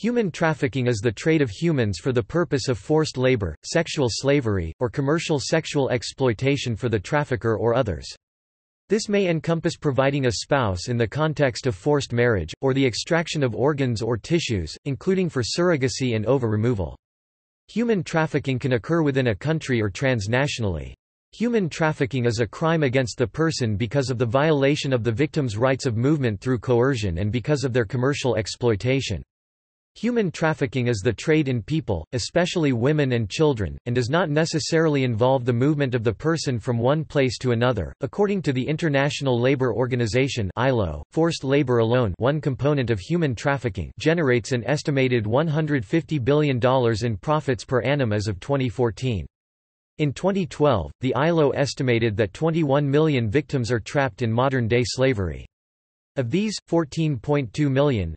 Human trafficking is the trade of humans for the purpose of forced labor, sexual slavery, or commercial sexual exploitation for the trafficker or others. This may encompass providing a spouse in the context of forced marriage, or the extraction of organs or tissues, including for surrogacy and ova removal. Human trafficking can occur within a country or transnationally. Human trafficking is a crime against the person because of the violation of the victim's rights of movement through coercion and because of their commercial exploitation. Human trafficking is the trade in people, especially women and children, and does not necessarily involve the movement of the person from one place to another. According to the International Labour Organization (ILO), forced labor alone, one component of human trafficking, generates an estimated $150 billion in profits per annum as of 2014. In 2012, the ILO estimated that 21 million victims are trapped in modern-day slavery. Of these, 14.2 million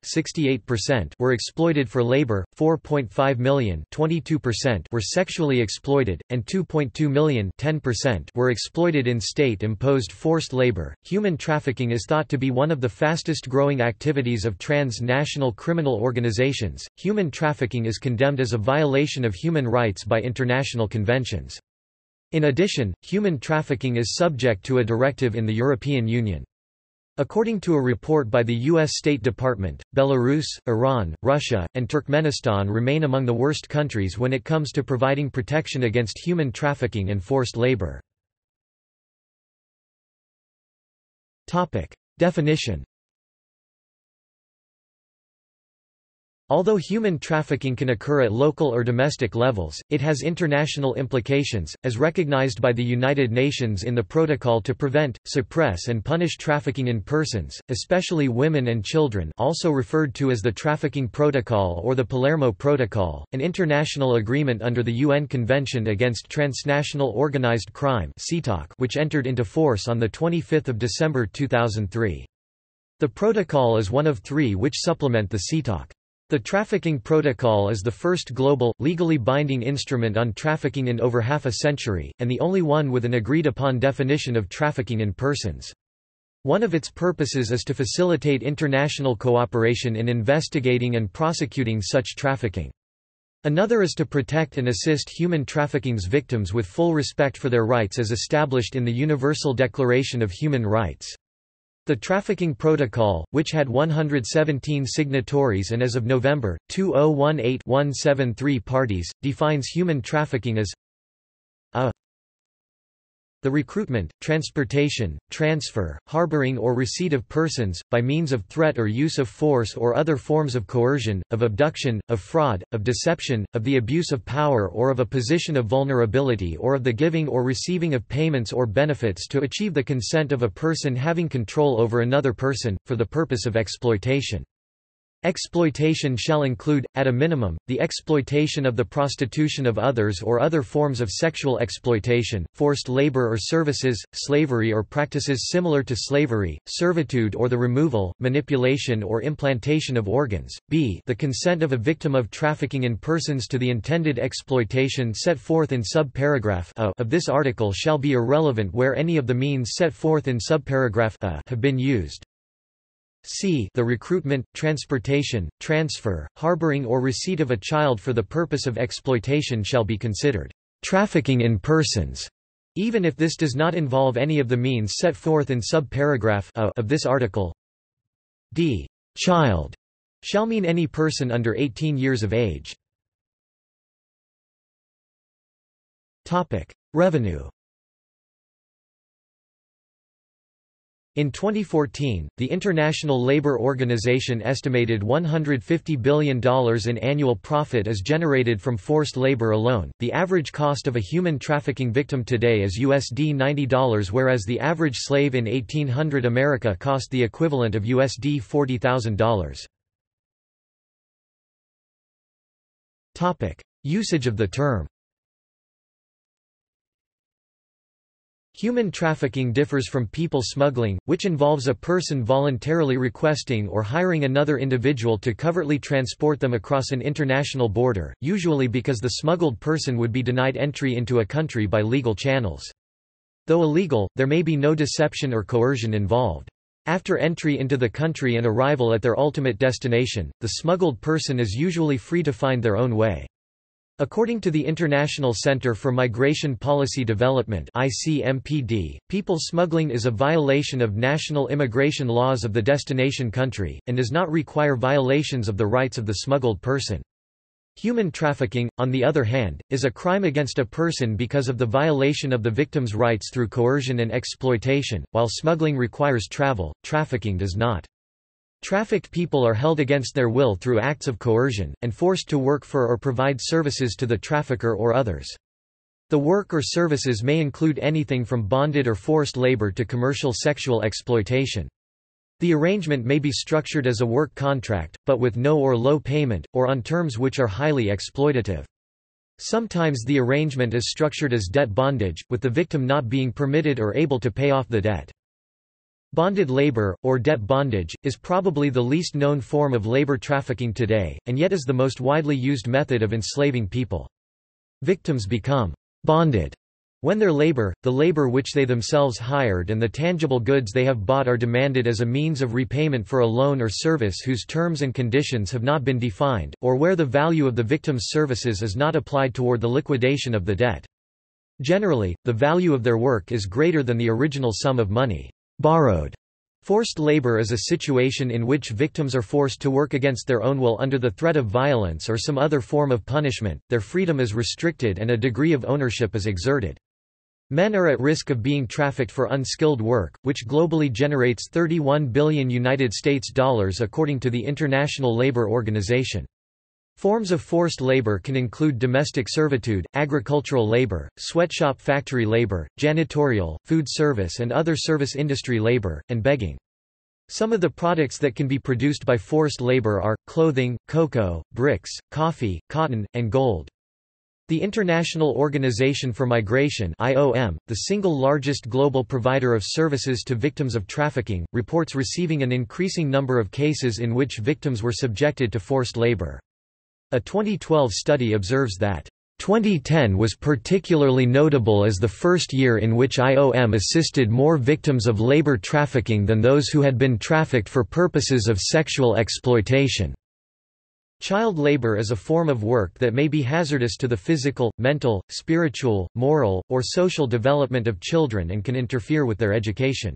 were exploited for labor, 4.5 million were sexually exploited, and 2.2 million were exploited in state-imposed forced labor. Human trafficking is thought to be one of the fastest growing activities of transnational criminal organizations. Human trafficking is condemned as a violation of human rights by international conventions. In addition, human trafficking is subject to a directive in the European Union. According to a report by the U.S. State Department, Belarus, Iran, Russia, and Turkmenistan remain among the worst countries when it comes to providing protection against human trafficking and forced labor. Definition Although human trafficking can occur at local or domestic levels, it has international implications, as recognized by the United Nations in the Protocol to Prevent, Suppress and Punish Trafficking in Persons, especially women and children also referred to as the Trafficking Protocol or the Palermo Protocol, an international agreement under the UN Convention Against Transnational Organized Crime which entered into force on 25 December 2003. The protocol is one of three which supplement the CETAW. The Trafficking Protocol is the first global, legally binding instrument on trafficking in over half a century, and the only one with an agreed-upon definition of trafficking in persons. One of its purposes is to facilitate international cooperation in investigating and prosecuting such trafficking. Another is to protect and assist human trafficking's victims with full respect for their rights as established in the Universal Declaration of Human Rights. The Trafficking Protocol, which had 117 signatories and as of November, 2018-173 parties, defines human trafficking as a the recruitment, transportation, transfer, harboring or receipt of persons, by means of threat or use of force or other forms of coercion, of abduction, of fraud, of deception, of the abuse of power or of a position of vulnerability or of the giving or receiving of payments or benefits to achieve the consent of a person having control over another person, for the purpose of exploitation. Exploitation shall include, at a minimum, the exploitation of the prostitution of others or other forms of sexual exploitation, forced labor or services, slavery or practices similar to slavery, servitude or the removal, manipulation or implantation of organs, b the consent of a victim of trafficking in persons to the intended exploitation set forth in subparagraph a of this article shall be irrelevant where any of the means set forth in subparagraph a have been used c the recruitment, transportation, transfer, harboring or receipt of a child for the purpose of exploitation shall be considered trafficking in persons, even if this does not involve any of the means set forth in subparagraph a of this article. d child shall mean any person under 18 years of age. Topic: Revenue In 2014, the International Labour Organization estimated $150 billion in annual profit is generated from forced labor alone. The average cost of a human trafficking victim today is USD $90 whereas the average slave in 1800 America cost the equivalent of USD $40,000. Topic: Usage of the term Human trafficking differs from people smuggling, which involves a person voluntarily requesting or hiring another individual to covertly transport them across an international border, usually because the smuggled person would be denied entry into a country by legal channels. Though illegal, there may be no deception or coercion involved. After entry into the country and arrival at their ultimate destination, the smuggled person is usually free to find their own way. According to the International Center for Migration Policy Development ICMPD, people smuggling is a violation of national immigration laws of the destination country, and does not require violations of the rights of the smuggled person. Human trafficking, on the other hand, is a crime against a person because of the violation of the victim's rights through coercion and exploitation, while smuggling requires travel, trafficking does not. Trafficked people are held against their will through acts of coercion, and forced to work for or provide services to the trafficker or others. The work or services may include anything from bonded or forced labor to commercial sexual exploitation. The arrangement may be structured as a work contract, but with no or low payment, or on terms which are highly exploitative. Sometimes the arrangement is structured as debt bondage, with the victim not being permitted or able to pay off the debt. Bonded labor, or debt bondage, is probably the least known form of labor trafficking today, and yet is the most widely used method of enslaving people. Victims become bonded when their labor, the labor which they themselves hired and the tangible goods they have bought are demanded as a means of repayment for a loan or service whose terms and conditions have not been defined, or where the value of the victim's services is not applied toward the liquidation of the debt. Generally, the value of their work is greater than the original sum of money borrowed. Forced labor is a situation in which victims are forced to work against their own will under the threat of violence or some other form of punishment, their freedom is restricted and a degree of ownership is exerted. Men are at risk of being trafficked for unskilled work, which globally generates 31 billion United States dollars according to the International Labour Organization. Forms of forced labor can include domestic servitude, agricultural labor, sweatshop factory labor, janitorial, food service and other service industry labor, and begging. Some of the products that can be produced by forced labor are, clothing, cocoa, bricks, coffee, cotton, and gold. The International Organization for Migration IOM, the single largest global provider of services to victims of trafficking, reports receiving an increasing number of cases in which victims were subjected to forced labor. A 2012 study observes that 2010 was particularly notable as the first year in which IOM assisted more victims of labor trafficking than those who had been trafficked for purposes of sexual exploitation. Child labor is a form of work that may be hazardous to the physical, mental, spiritual, moral, or social development of children and can interfere with their education.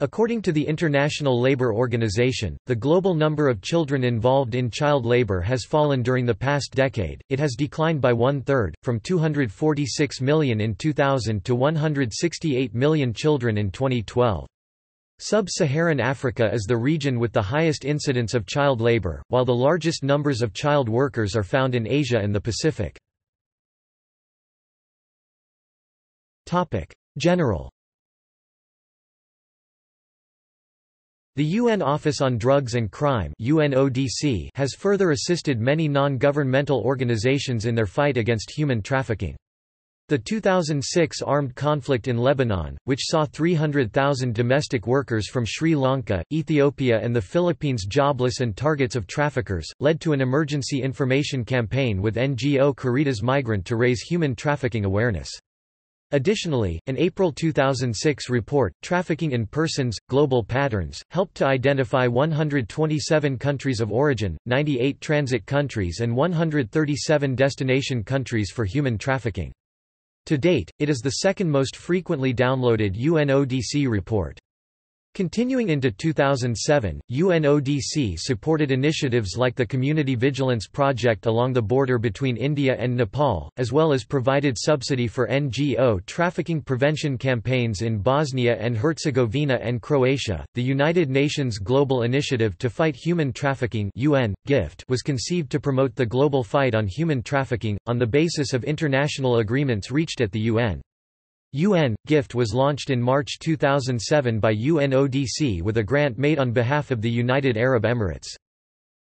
According to the International Labour Organization, the global number of children involved in child labor has fallen during the past decade, it has declined by one-third, from 246 million in 2000 to 168 million children in 2012. Sub-Saharan Africa is the region with the highest incidence of child labor, while the largest numbers of child workers are found in Asia and the Pacific. General The UN Office on Drugs and Crime UNODC has further assisted many non-governmental organizations in their fight against human trafficking. The 2006 armed conflict in Lebanon, which saw 300,000 domestic workers from Sri Lanka, Ethiopia and the Philippines jobless and targets of traffickers, led to an emergency information campaign with NGO Caritas Migrant to raise human trafficking awareness. Additionally, an April 2006 report, Trafficking in Persons, Global Patterns, helped to identify 127 countries of origin, 98 transit countries and 137 destination countries for human trafficking. To date, it is the second most frequently downloaded UNODC report. Continuing into 2007, UNODC supported initiatives like the Community Vigilance Project along the border between India and Nepal, as well as provided subsidy for NGO trafficking prevention campaigns in Bosnia and Herzegovina and Croatia. The United Nations Global Initiative to Fight Human Trafficking (UN GIFT) was conceived to promote the global fight on human trafficking on the basis of international agreements reached at the UN. UN Gift was launched in March 2007 by UNODC with a grant made on behalf of the United Arab Emirates.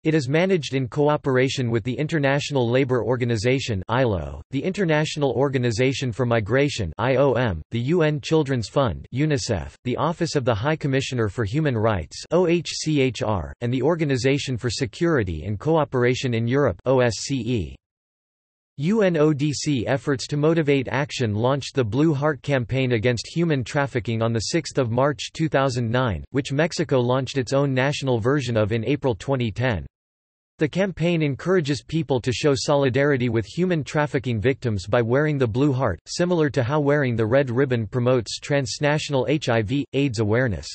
It is managed in cooperation with the International Labour Organization (ILO), the International Organization for Migration (IOM), the UN Children's Fund (UNICEF), the Office of the High Commissioner for Human Rights (OHCHR), and the Organization for Security and Cooperation in Europe (OSCE). UNODC efforts to motivate action launched the Blue Heart campaign against human trafficking on 6 March 2009, which Mexico launched its own national version of in April 2010. The campaign encourages people to show solidarity with human trafficking victims by wearing the Blue Heart, similar to how wearing the red ribbon promotes transnational HIV, AIDS awareness.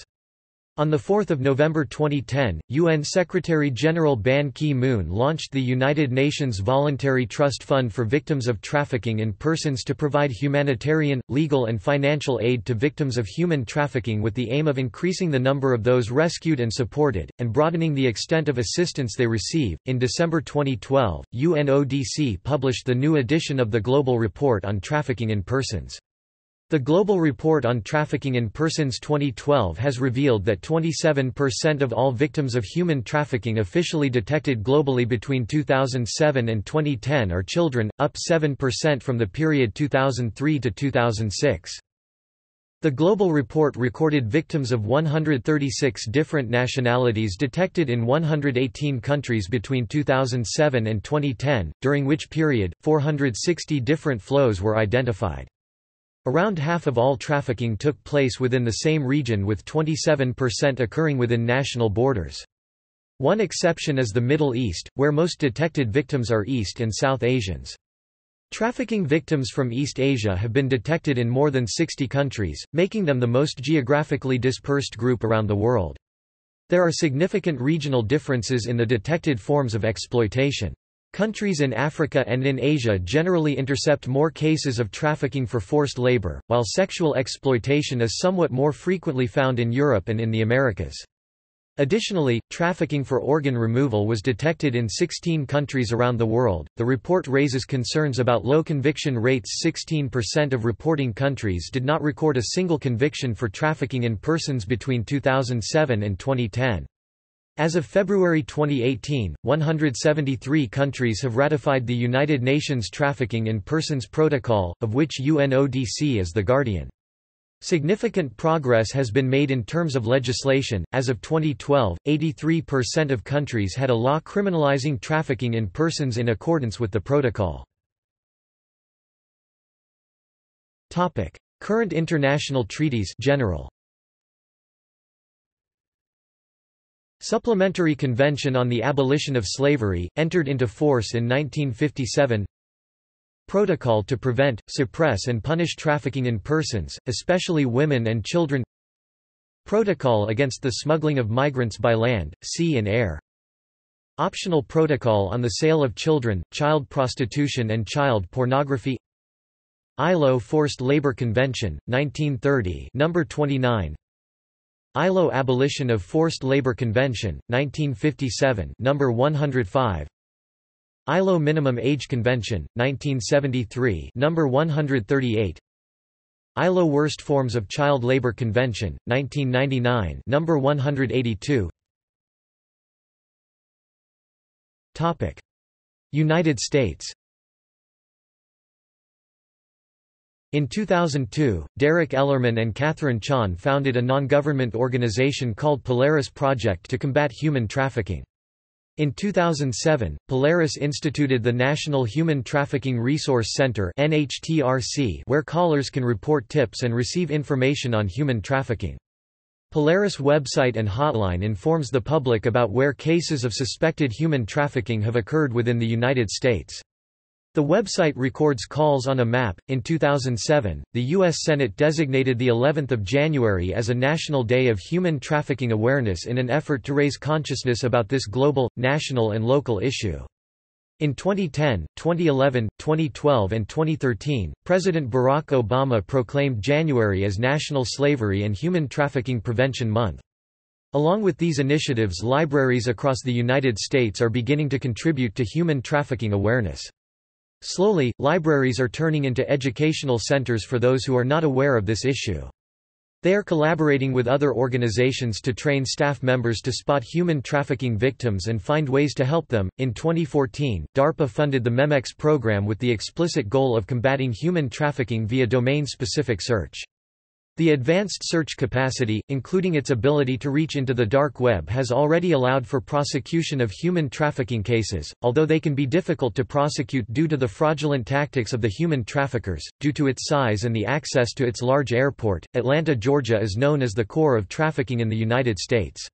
On 4 November 2010, UN Secretary-General Ban Ki-moon launched the United Nations Voluntary Trust Fund for Victims of Trafficking in Persons to provide humanitarian, legal and financial aid to victims of human trafficking with the aim of increasing the number of those rescued and supported, and broadening the extent of assistance they receive. In December 2012, UNODC published the new edition of the Global Report on Trafficking in Persons. The Global Report on Trafficking in Persons 2012 has revealed that 27% of all victims of human trafficking officially detected globally between 2007 and 2010 are children, up 7% from the period 2003 to 2006. The Global Report recorded victims of 136 different nationalities detected in 118 countries between 2007 and 2010, during which period, 460 different flows were identified. Around half of all trafficking took place within the same region with 27% occurring within national borders. One exception is the Middle East, where most detected victims are East and South Asians. Trafficking victims from East Asia have been detected in more than 60 countries, making them the most geographically dispersed group around the world. There are significant regional differences in the detected forms of exploitation. Countries in Africa and in Asia generally intercept more cases of trafficking for forced labor, while sexual exploitation is somewhat more frequently found in Europe and in the Americas. Additionally, trafficking for organ removal was detected in 16 countries around the world. The report raises concerns about low conviction rates. 16% of reporting countries did not record a single conviction for trafficking in persons between 2007 and 2010. As of February 2018, 173 countries have ratified the United Nations Trafficking in Persons Protocol, of which UNODC is the guardian. Significant progress has been made in terms of legislation. As of 2012, 83% of countries had a law criminalizing trafficking in persons in accordance with the protocol. Topic: Current international treaties general. Supplementary Convention on the Abolition of Slavery, entered into force in 1957 Protocol to prevent, suppress and punish trafficking in persons, especially women and children. Protocol against the smuggling of migrants by land, sea and air. Optional Protocol on the sale of children, child prostitution and child pornography. ILO Forced Labor Convention, 1930 number 29 ILO Abolition of Forced Labor Convention, 1957 number 105 ILO Minimum Age Convention, 1973 number 138 ILO Worst Forms of Child Labor Convention, 1999 number 182 Topic United States In 2002, Derek Ellerman and Katherine Chon founded a non-government organization called Polaris Project to combat human trafficking. In 2007, Polaris instituted the National Human Trafficking Resource Center where callers can report tips and receive information on human trafficking. Polaris website and hotline informs the public about where cases of suspected human trafficking have occurred within the United States. The website records calls on a map. In 2007, the U.S. Senate designated the 11th of January as a National Day of Human Trafficking Awareness in an effort to raise consciousness about this global, national and local issue. In 2010, 2011, 2012 and 2013, President Barack Obama proclaimed January as National Slavery and Human Trafficking Prevention Month. Along with these initiatives libraries across the United States are beginning to contribute to human trafficking awareness. Slowly, libraries are turning into educational centers for those who are not aware of this issue. They are collaborating with other organizations to train staff members to spot human trafficking victims and find ways to help them. In 2014, DARPA funded the MEMEX program with the explicit goal of combating human trafficking via domain specific search. The advanced search capacity, including its ability to reach into the dark web has already allowed for prosecution of human trafficking cases, although they can be difficult to prosecute due to the fraudulent tactics of the human traffickers. Due to its size and the access to its large airport, Atlanta, Georgia is known as the core of trafficking in the United States.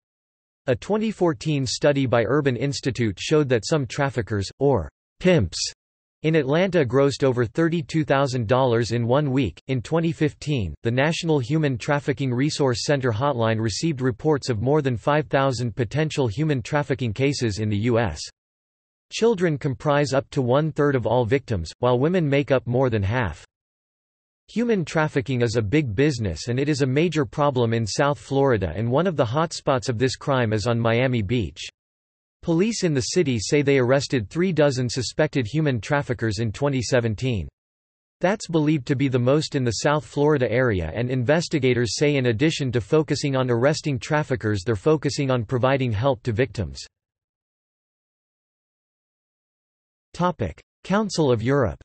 A 2014 study by Urban Institute showed that some traffickers, or pimps, in Atlanta grossed over $32,000 in one week. In 2015, the National Human Trafficking Resource Center hotline received reports of more than 5,000 potential human trafficking cases in the U.S. Children comprise up to one-third of all victims, while women make up more than half. Human trafficking is a big business and it is a major problem in South Florida and one of the hotspots of this crime is on Miami Beach. Police in the city say they arrested three dozen suspected human traffickers in 2017. That's believed to be the most in the South Florida area and investigators say in addition to focusing on arresting traffickers they're focusing on providing help to victims. Council of Europe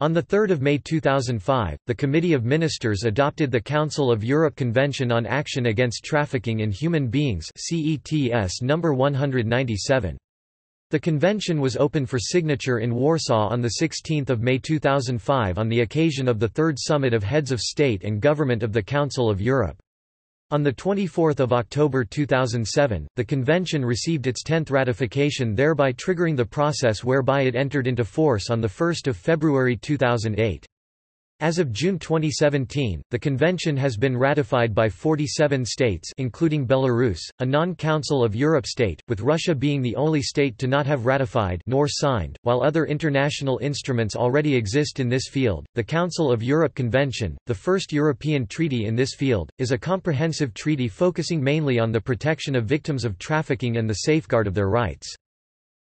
On 3 May 2005, the Committee of Ministers adopted the Council of Europe Convention on Action Against Trafficking in Human Beings CETS No. 197. The convention was open for signature in Warsaw on 16 May 2005 on the occasion of the Third Summit of Heads of State and Government of the Council of Europe. On 24 October 2007, the convention received its 10th ratification thereby triggering the process whereby it entered into force on 1 February 2008. As of June 2017, the convention has been ratified by 47 states including Belarus, a non-Council of Europe state, with Russia being the only state to not have ratified nor signed, while other international instruments already exist in this field. The Council of Europe Convention, the first European treaty in this field, is a comprehensive treaty focusing mainly on the protection of victims of trafficking and the safeguard of their rights.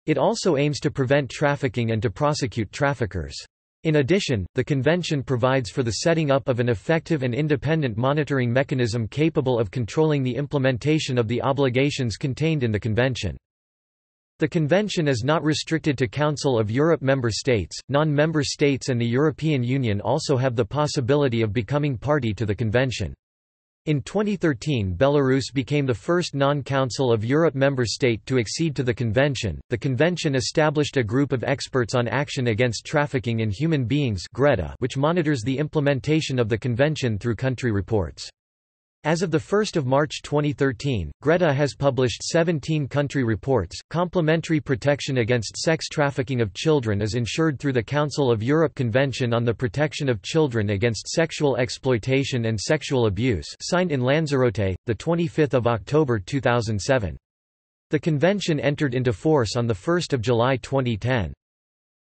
It also aims to prevent trafficking and to prosecute traffickers. In addition, the convention provides for the setting up of an effective and independent monitoring mechanism capable of controlling the implementation of the obligations contained in the convention. The convention is not restricted to Council of Europe member states, non-member states and the European Union also have the possibility of becoming party to the convention. In 2013 Belarus became the first non-Council of Europe member state to accede to the convention. The convention established a group of experts on action against trafficking in human beings (GRETA), which monitors the implementation of the convention through country reports. As of 1 March 2013, Greta has published 17 country reports. Complementary protection against sex trafficking of children is ensured through the Council of Europe Convention on the Protection of Children Against Sexual Exploitation and Sexual Abuse signed in Lanzarote, the 25 October 2007. The convention entered into force on 1 July 2010.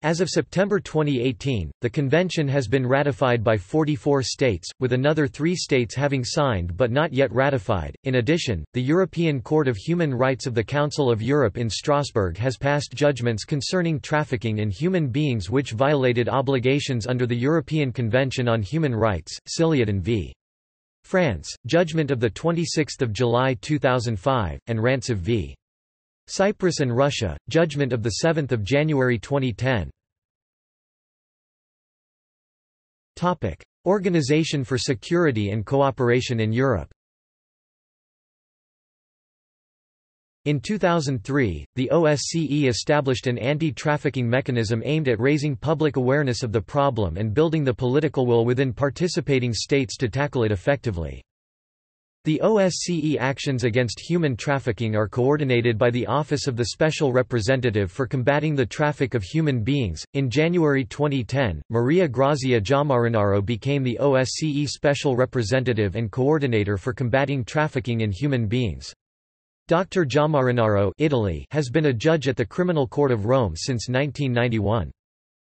As of September 2018, the convention has been ratified by 44 states, with another three states having signed but not yet ratified. In addition, the European Court of Human Rights of the Council of Europe in Strasbourg has passed judgments concerning trafficking in human beings which violated obligations under the European Convention on Human Rights, Siliadin v. France, judgment of 26 July 2005, and Rantsev v. Cyprus and Russia, judgment of 7 January 2010. Organization for Security and Cooperation in Europe In 2003, the OSCE established an anti-trafficking mechanism aimed at raising public awareness of the problem and building the political will within participating states to tackle it effectively. The OSCE actions against human trafficking are coordinated by the Office of the Special Representative for Combating the Traffic of Human Beings. In January 2010, Maria Grazia Giammarinaro became the OSCE Special Representative and Coordinator for Combating Trafficking in Human Beings. Dr. Giammarinaro Italy has been a judge at the Criminal Court of Rome since 1991.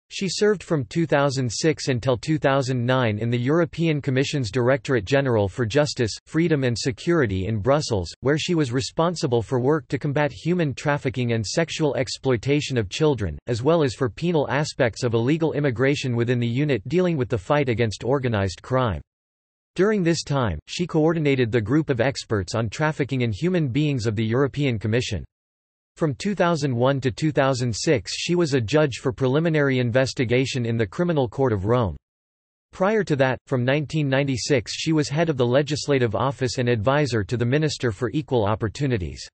She served from 2006 until 2009 in the European Commission's Directorate General for Justice, Freedom and Security in Brussels, where she was responsible for work to combat human trafficking and sexual exploitation of children, as well as for penal aspects of illegal immigration within the unit dealing with the fight against organized crime. During this time, she coordinated the group of experts on trafficking in human beings of the European Commission. From 2001 to 2006 she was a judge for preliminary investigation in the Criminal Court of Rome. Prior to that, from 1996 she was head of the Legislative Office and advisor to the Minister for Equal Opportunities.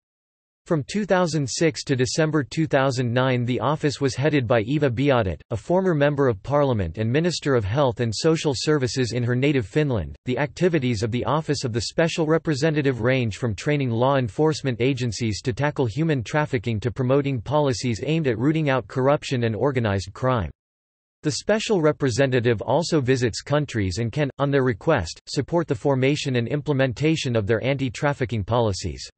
From 2006 to December 2009 the office was headed by Eva Biaudet, a former Member of Parliament and Minister of Health and Social Services in her native Finland. The activities of the Office of the Special Representative range from training law enforcement agencies to tackle human trafficking to promoting policies aimed at rooting out corruption and organized crime. The Special Representative also visits countries and can, on their request, support the formation and implementation of their anti-trafficking policies.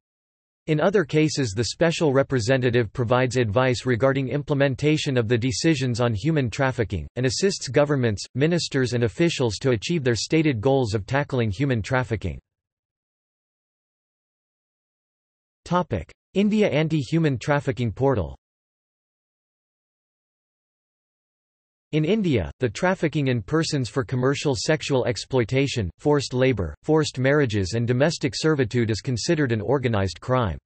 In other cases the Special Representative provides advice regarding implementation of the decisions on human trafficking, and assists governments, ministers and officials to achieve their stated goals of tackling human trafficking. India Anti-Human Trafficking Portal In India, the trafficking in persons for commercial sexual exploitation, forced labour, forced marriages and domestic servitude is considered an organised crime.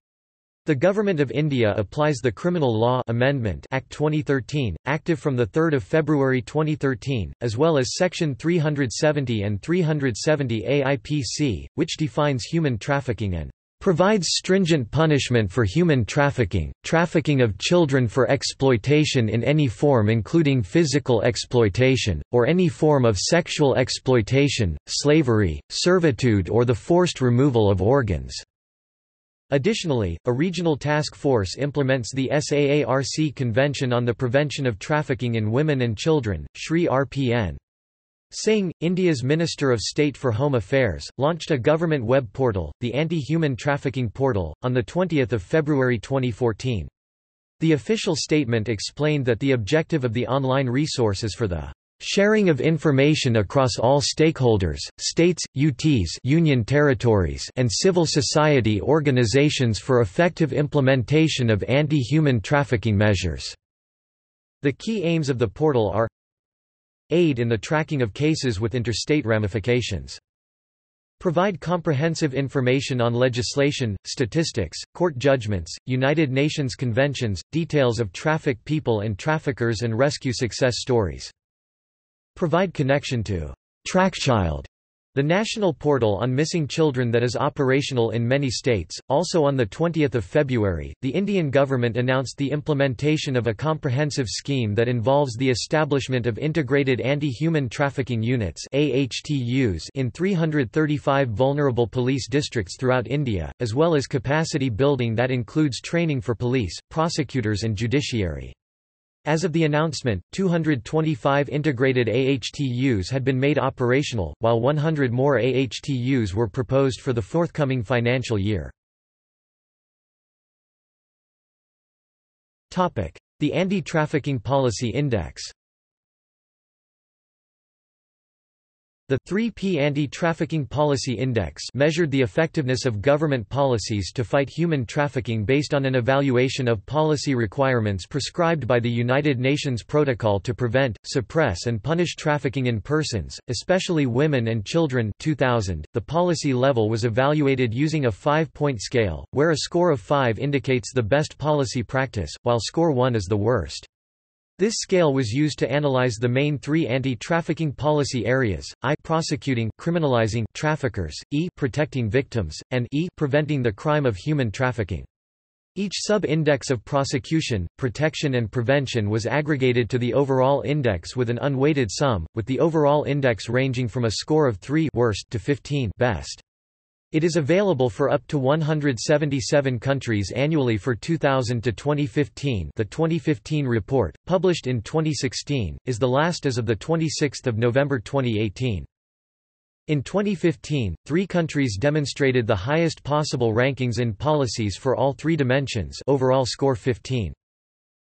The Government of India applies the Criminal Law Amendment Act 2013, active from 3 February 2013, as well as Section 370 and 370 A IPC, which defines human trafficking and provides stringent punishment for human trafficking, trafficking of children for exploitation in any form including physical exploitation, or any form of sexual exploitation, slavery, servitude or the forced removal of organs." Additionally, a regional task force implements the SAARC Convention on the Prevention of Trafficking in Women and Children, Shri RPN. Singh, India's Minister of State for Home Affairs, launched a government web portal, the Anti-Human Trafficking Portal, on 20 February 2014. The official statement explained that the objective of the online resource is for the sharing of information across all stakeholders, states, UTs union territories and civil society organizations for effective implementation of anti-human trafficking measures." The key aims of the portal are Aid in the tracking of cases with interstate ramifications. Provide comprehensive information on legislation, statistics, court judgments, United Nations conventions, details of trafficked people and traffickers and rescue success stories. Provide connection to TrackChild the national portal on missing children that is operational in many states. Also on the 20th of February, the Indian government announced the implementation of a comprehensive scheme that involves the establishment of integrated anti-human trafficking units (AHTUs) in 335 vulnerable police districts throughout India, as well as capacity building that includes training for police, prosecutors and judiciary. As of the announcement, 225 integrated AHTUs had been made operational, while 100 more AHTUs were proposed for the forthcoming financial year. The Anti-Trafficking Policy Index The 3P Anti-Trafficking Policy Index measured the effectiveness of government policies to fight human trafficking based on an evaluation of policy requirements prescribed by the United Nations Protocol to Prevent, Suppress and Punish Trafficking in Persons, especially Women and Children 2000. .The policy level was evaluated using a five-point scale, where a score of 5 indicates the best policy practice, while score 1 is the worst. This scale was used to analyze the main three anti-trafficking policy areas, I prosecuting criminalizing traffickers, E protecting victims, and E preventing the crime of human trafficking. Each sub-index of prosecution, protection and prevention was aggregated to the overall index with an unweighted sum, with the overall index ranging from a score of 3 worst to 15 best. It is available for up to 177 countries annually for 2000 to 2015. The 2015 report, published in 2016, is the last as of the 26th of November 2018. In 2015, three countries demonstrated the highest possible rankings in policies for all three dimensions overall score 15.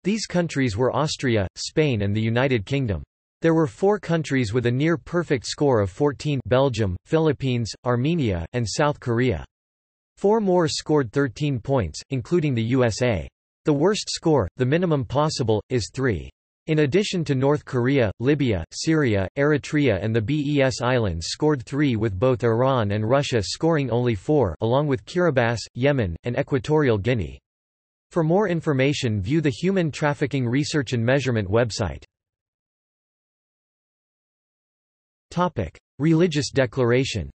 These countries were Austria, Spain and the United Kingdom. There were four countries with a near-perfect score of 14 Belgium, Philippines, Armenia, and South Korea. Four more scored 13 points, including the USA. The worst score, the minimum possible, is 3. In addition to North Korea, Libya, Syria, Eritrea and the BES Islands scored 3 with both Iran and Russia scoring only 4 along with Kiribati, Yemen, and Equatorial Guinea. For more information view the Human Trafficking Research and Measurement website. Religious declaration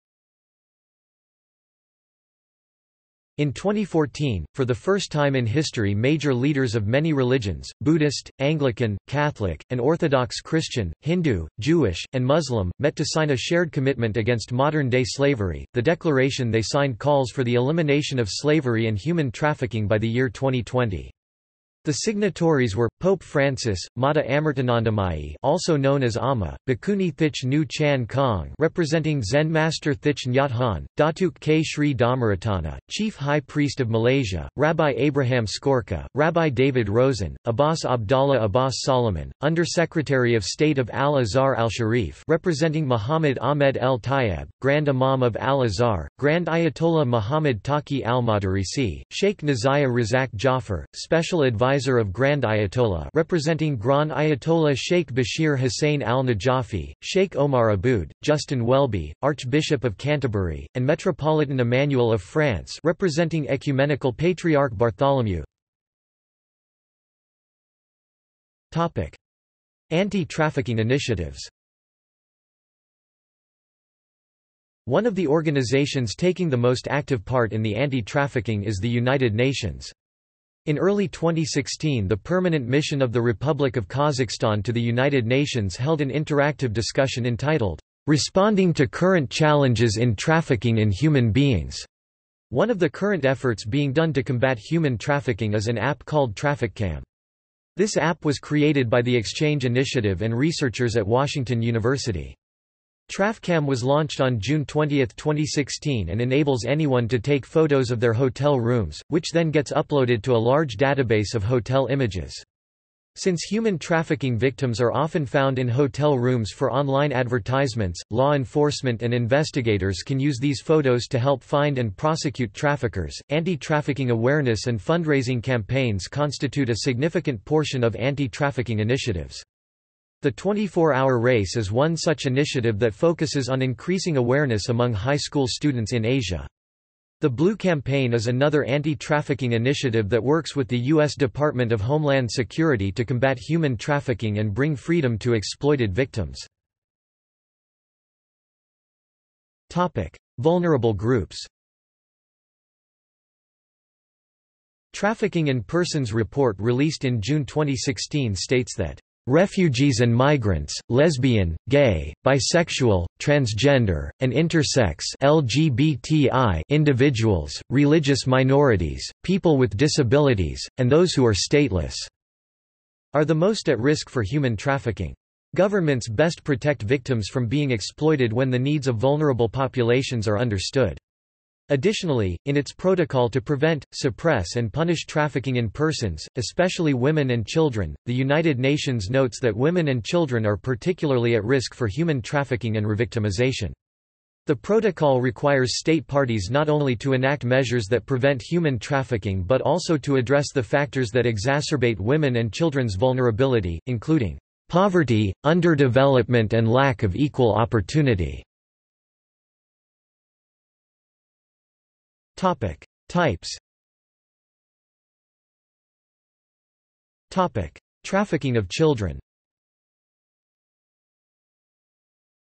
In 2014, for the first time in history major leaders of many religions, Buddhist, Anglican, Catholic, and Orthodox Christian, Hindu, Jewish, and Muslim, met to sign a shared commitment against modern-day slavery. The declaration they signed calls for the elimination of slavery and human trafficking by the year 2020. The signatories were, Pope Francis, Mata Amritanandamayi also known as Amma, Bhikkhuni Thich Nhu Chan Khong representing Zen Master Thich Nhat Hanh, Datuk K. Sri Dhammaratana, Chief High Priest of Malaysia, Rabbi Abraham Skorka, Rabbi David Rosen, Abbas Abdallah Abbas Solomon, Under-Secretary of State of Al-Azhar al-Sharif representing Muhammad Ahmed El Tayeb, Grand Imam of Al-Azhar, Grand Ayatollah Muhammad Taqi al-Madarisi, Sheikh Nazaya Razak Jafar, Special Advisor advisor of Grand Ayatollah representing Grand Ayatollah Sheikh Bashir Hussain al-Najafi, Sheikh Omar Aboud, Justin Welby, Archbishop of Canterbury, and Metropolitan Emmanuel of France representing Ecumenical Patriarch Bartholomew. Anti-trafficking initiatives One of the organizations taking the most active part in the anti-trafficking is the United Nations. In early 2016 the Permanent Mission of the Republic of Kazakhstan to the United Nations held an interactive discussion entitled, "'Responding to Current Challenges in Trafficking in Human Beings". One of the current efforts being done to combat human trafficking is an app called TraffickCam. This app was created by the Exchange Initiative and researchers at Washington University. TraffickCam was launched on June 20, 2016 and enables anyone to take photos of their hotel rooms, which then gets uploaded to a large database of hotel images. Since human trafficking victims are often found in hotel rooms for online advertisements, law enforcement and investigators can use these photos to help find and prosecute traffickers. Anti trafficking awareness and fundraising campaigns constitute a significant portion of anti trafficking initiatives. The 24-hour race is one such initiative that focuses on increasing awareness among high school students in Asia. The Blue Campaign is another anti-trafficking initiative that works with the U.S. Department of Homeland Security to combat human trafficking and bring freedom to exploited victims. Vulnerable groups Trafficking in Persons report released in June 2016 states that Refugees and migrants, lesbian, gay, bisexual, transgender, and intersex LGBTI individuals, religious minorities, people with disabilities, and those who are stateless are the most at risk for human trafficking. Governments best protect victims from being exploited when the needs of vulnerable populations are understood. Additionally, in its protocol to prevent, suppress and punish trafficking in persons, especially women and children, the United Nations notes that women and children are particularly at risk for human trafficking and revictimization. The protocol requires state parties not only to enact measures that prevent human trafficking but also to address the factors that exacerbate women and children's vulnerability, including poverty, underdevelopment and lack of equal opportunity. Topic: Types. Topic: Trafficking of children.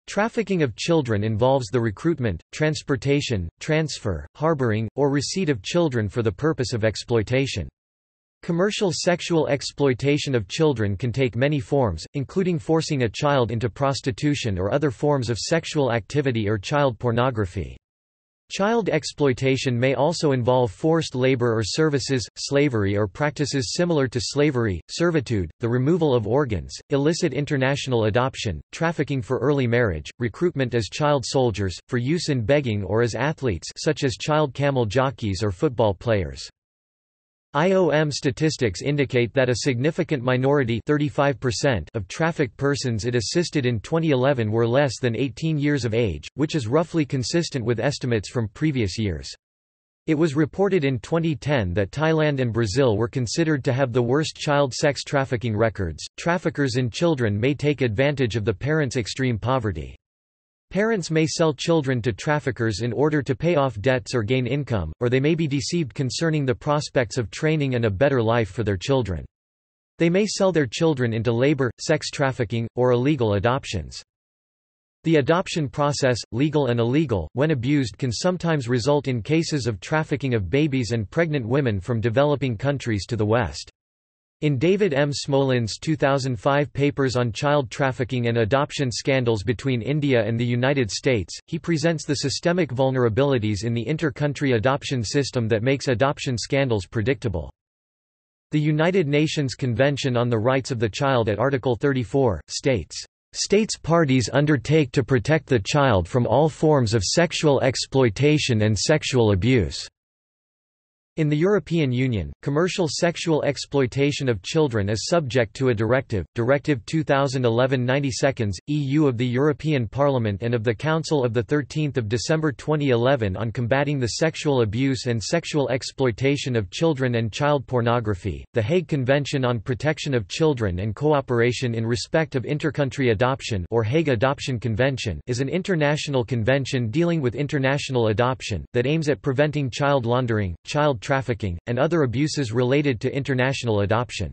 Trafficking of children involves the recruitment, transportation, transfer, harboring, or receipt of children for the purpose of exploitation. Commercial sexual exploitation of children can take many forms, including forcing a child into prostitution or other forms of sexual activity or child pornography. Child exploitation may also involve forced labor or services, slavery or practices similar to slavery, servitude, the removal of organs, illicit international adoption, trafficking for early marriage, recruitment as child soldiers, for use in begging or as athletes such as child camel jockeys or football players. IOM statistics indicate that a significant minority 35% of trafficked persons it assisted in 2011 were less than 18 years of age, which is roughly consistent with estimates from previous years. It was reported in 2010 that Thailand and Brazil were considered to have the worst child sex trafficking records. Traffickers in children may take advantage of the parents' extreme poverty. Parents may sell children to traffickers in order to pay off debts or gain income, or they may be deceived concerning the prospects of training and a better life for their children. They may sell their children into labor, sex trafficking, or illegal adoptions. The adoption process, legal and illegal, when abused can sometimes result in cases of trafficking of babies and pregnant women from developing countries to the West. In David M. Smolin's 2005 papers on child trafficking and adoption scandals between India and the United States, he presents the systemic vulnerabilities in the inter-country adoption system that makes adoption scandals predictable. The United Nations Convention on the Rights of the Child at Article 34, states, States parties undertake to protect the child from all forms of sexual exploitation and sexual abuse. In the European Union, commercial sexual exploitation of children is subject to a directive, Directive 2011-92, EU of the European Parliament and of the Council of 13 December 2011 on combating the sexual abuse and sexual exploitation of children and child pornography, the Hague Convention on Protection of Children and Cooperation in Respect of Intercountry Adoption or Hague Adoption Convention is an international convention dealing with international adoption, that aims at preventing child laundering, child trafficking, and other abuses related to international adoption.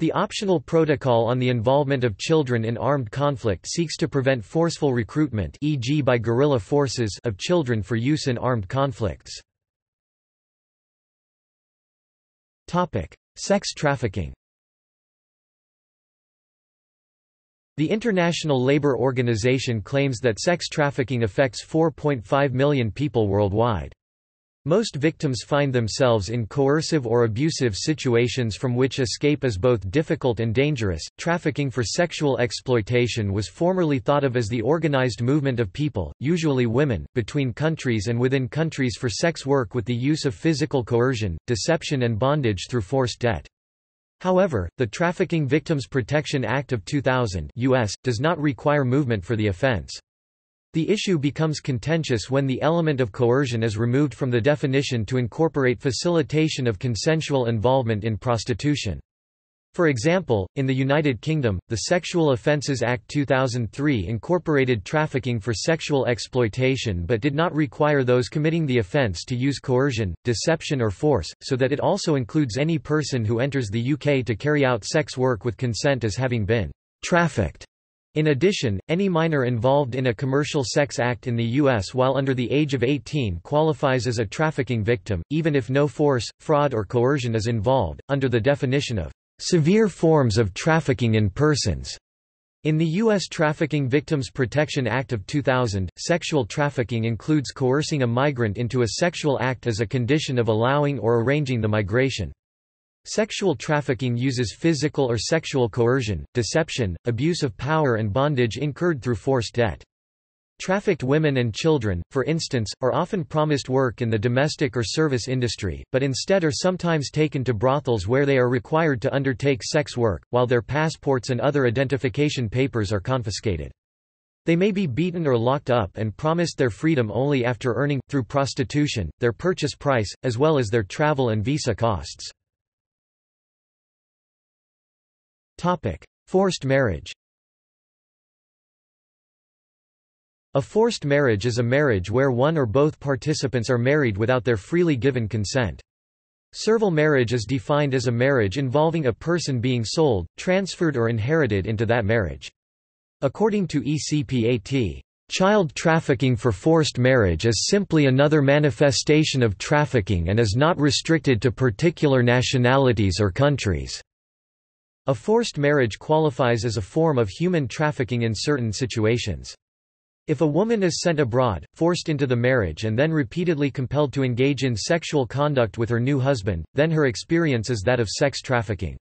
The optional protocol on the involvement of children in armed conflict seeks to prevent forceful recruitment e.g. by guerrilla forces of children for use in armed conflicts. Sex trafficking The International Labour Organization claims that sex trafficking affects 4.5 million people worldwide. Most victims find themselves in coercive or abusive situations from which escape is both difficult and dangerous. Trafficking for sexual exploitation was formerly thought of as the organized movement of people, usually women, between countries and within countries for sex work with the use of physical coercion, deception, and bondage through forced debt. However, the Trafficking Victims Protection Act of 2000 US, does not require movement for the offense. The issue becomes contentious when the element of coercion is removed from the definition to incorporate facilitation of consensual involvement in prostitution. For example, in the United Kingdom, the Sexual Offences Act 2003 incorporated trafficking for sexual exploitation but did not require those committing the offence to use coercion, deception or force, so that it also includes any person who enters the UK to carry out sex work with consent as having been trafficked. In addition, any minor involved in a commercial sex act in the U.S. while under the age of 18 qualifies as a trafficking victim, even if no force, fraud or coercion is involved, under the definition of severe forms of trafficking in persons. In the U.S. Trafficking Victims Protection Act of 2000, sexual trafficking includes coercing a migrant into a sexual act as a condition of allowing or arranging the migration. Sexual trafficking uses physical or sexual coercion, deception, abuse of power and bondage incurred through forced debt. Trafficked women and children, for instance, are often promised work in the domestic or service industry, but instead are sometimes taken to brothels where they are required to undertake sex work, while their passports and other identification papers are confiscated. They may be beaten or locked up and promised their freedom only after earning, through prostitution, their purchase price, as well as their travel and visa costs. Forced marriage A forced marriage is a marriage where one or both participants are married without their freely given consent. Servile marriage is defined as a marriage involving a person being sold, transferred or inherited into that marriage. According to ECPAT, Child trafficking for forced marriage is simply another manifestation of trafficking and is not restricted to particular nationalities or countries. A forced marriage qualifies as a form of human trafficking in certain situations. If a woman is sent abroad, forced into the marriage and then repeatedly compelled to engage in sexual conduct with her new husband, then her experience is that of sex trafficking.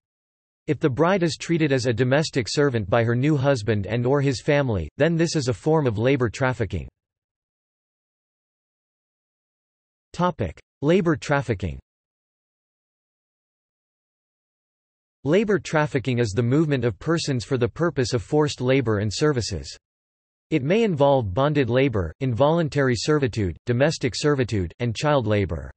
If the bride is treated as a domestic servant by her new husband and or his family, then this is a form of labor trafficking. Labor trafficking Labor trafficking is the movement of persons for the purpose of forced labor and services. It may involve bonded labor, involuntary servitude, domestic servitude, and child labor.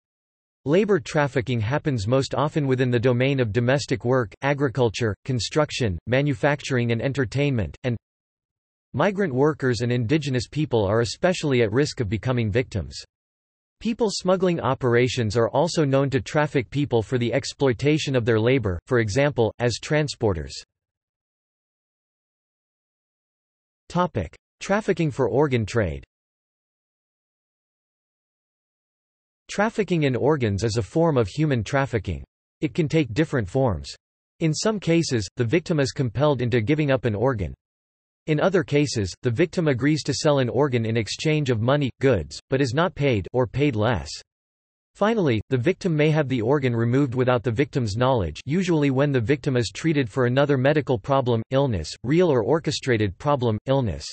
Labor trafficking happens most often within the domain of domestic work, agriculture, construction, manufacturing and entertainment, and migrant workers and indigenous people are especially at risk of becoming victims. People smuggling operations are also known to traffic people for the exploitation of their labor, for example, as transporters. Topic. Trafficking for organ trade Trafficking in organs is a form of human trafficking. It can take different forms. In some cases, the victim is compelled into giving up an organ. In other cases, the victim agrees to sell an organ in exchange of money, goods, but is not paid or paid less. Finally, the victim may have the organ removed without the victim's knowledge usually when the victim is treated for another medical problem, illness, real or orchestrated problem, illness.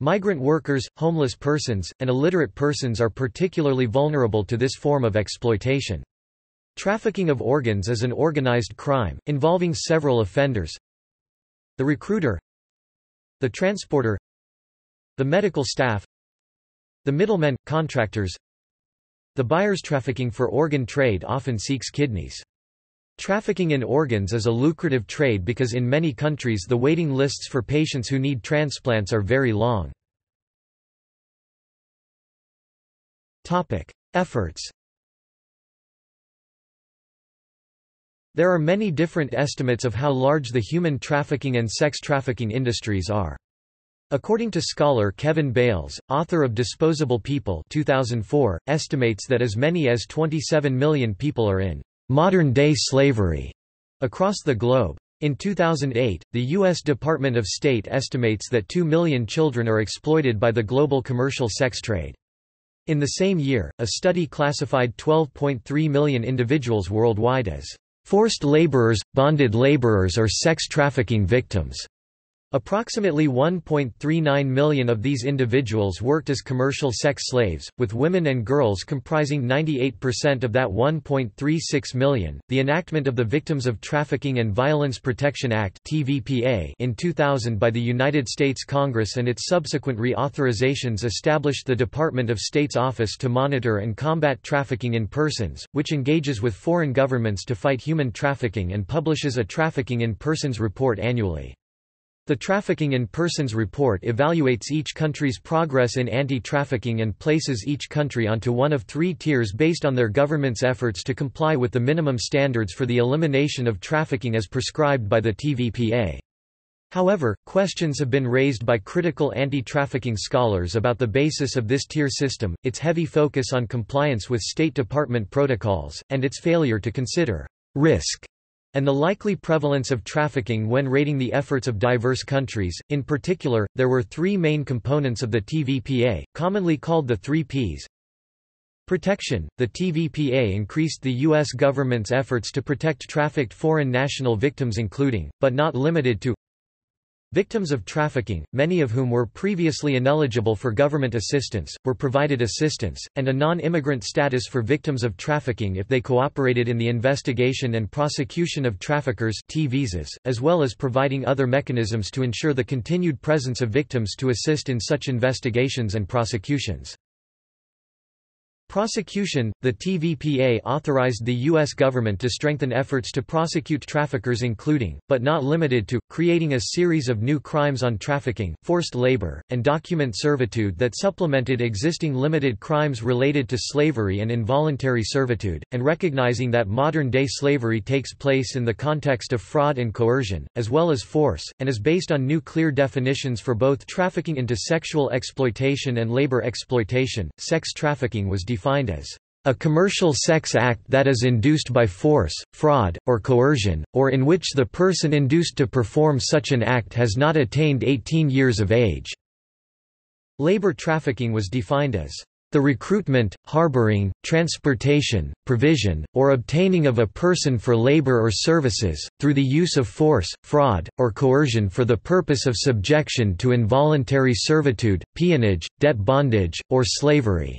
Migrant workers, homeless persons, and illiterate persons are particularly vulnerable to this form of exploitation. Trafficking of organs is an organized crime, involving several offenders. The recruiter The transporter The medical staff The middlemen, contractors The buyers trafficking for organ trade often seeks kidneys. Trafficking in organs is a lucrative trade because in many countries the waiting lists for patients who need transplants are very long. Efforts There are many different estimates of how large the human trafficking and sex trafficking industries are. According to scholar Kevin Bales, author of Disposable People 2004, estimates that as many as 27 million people are in modern-day slavery across the globe. In 2008, the U.S. Department of State estimates that 2 million children are exploited by the global commercial sex trade. In the same year, a study classified 12.3 million individuals worldwide as forced laborers, bonded laborers or sex trafficking victims. Approximately 1.39 million of these individuals worked as commercial sex slaves, with women and girls comprising 98% of that 1.36 million. The enactment of the Victims of Trafficking and Violence Protection Act (TVPA) in 2000 by the United States Congress and its subsequent reauthorizations established the Department of State's Office to Monitor and Combat Trafficking in Persons, which engages with foreign governments to fight human trafficking and publishes a Trafficking in Persons report annually. The Trafficking in Persons report evaluates each country's progress in anti-trafficking and places each country onto one of three tiers based on their government's efforts to comply with the minimum standards for the elimination of trafficking as prescribed by the TVPA. However, questions have been raised by critical anti-trafficking scholars about the basis of this tier system, its heavy focus on compliance with State Department protocols, and its failure to consider risk and the likely prevalence of trafficking when rating the efforts of diverse countries. In particular, there were three main components of the TVPA, commonly called the three Ps. Protection The TVPA increased the U.S. government's efforts to protect trafficked foreign national victims, including, but not limited to, Victims of trafficking, many of whom were previously ineligible for government assistance, were provided assistance, and a non-immigrant status for victims of trafficking if they cooperated in the investigation and prosecution of traffickers T-visas, as well as providing other mechanisms to ensure the continued presence of victims to assist in such investigations and prosecutions. Prosecution – The TVPA authorized the U.S. government to strengthen efforts to prosecute traffickers including, but not limited to, creating a series of new crimes on trafficking, forced labor, and document servitude that supplemented existing limited crimes related to slavery and involuntary servitude, and recognizing that modern-day slavery takes place in the context of fraud and coercion, as well as force, and is based on new clear definitions for both trafficking into sexual exploitation and labor exploitation. Sex trafficking was defined as a commercial sex act that is induced by force, fraud, or coercion, or in which the person induced to perform such an act has not attained 18 years of age." Labor trafficking was defined as the recruitment, harboring, transportation, provision, or obtaining of a person for labor or services, through the use of force, fraud, or coercion for the purpose of subjection to involuntary servitude, peonage, debt bondage, or slavery.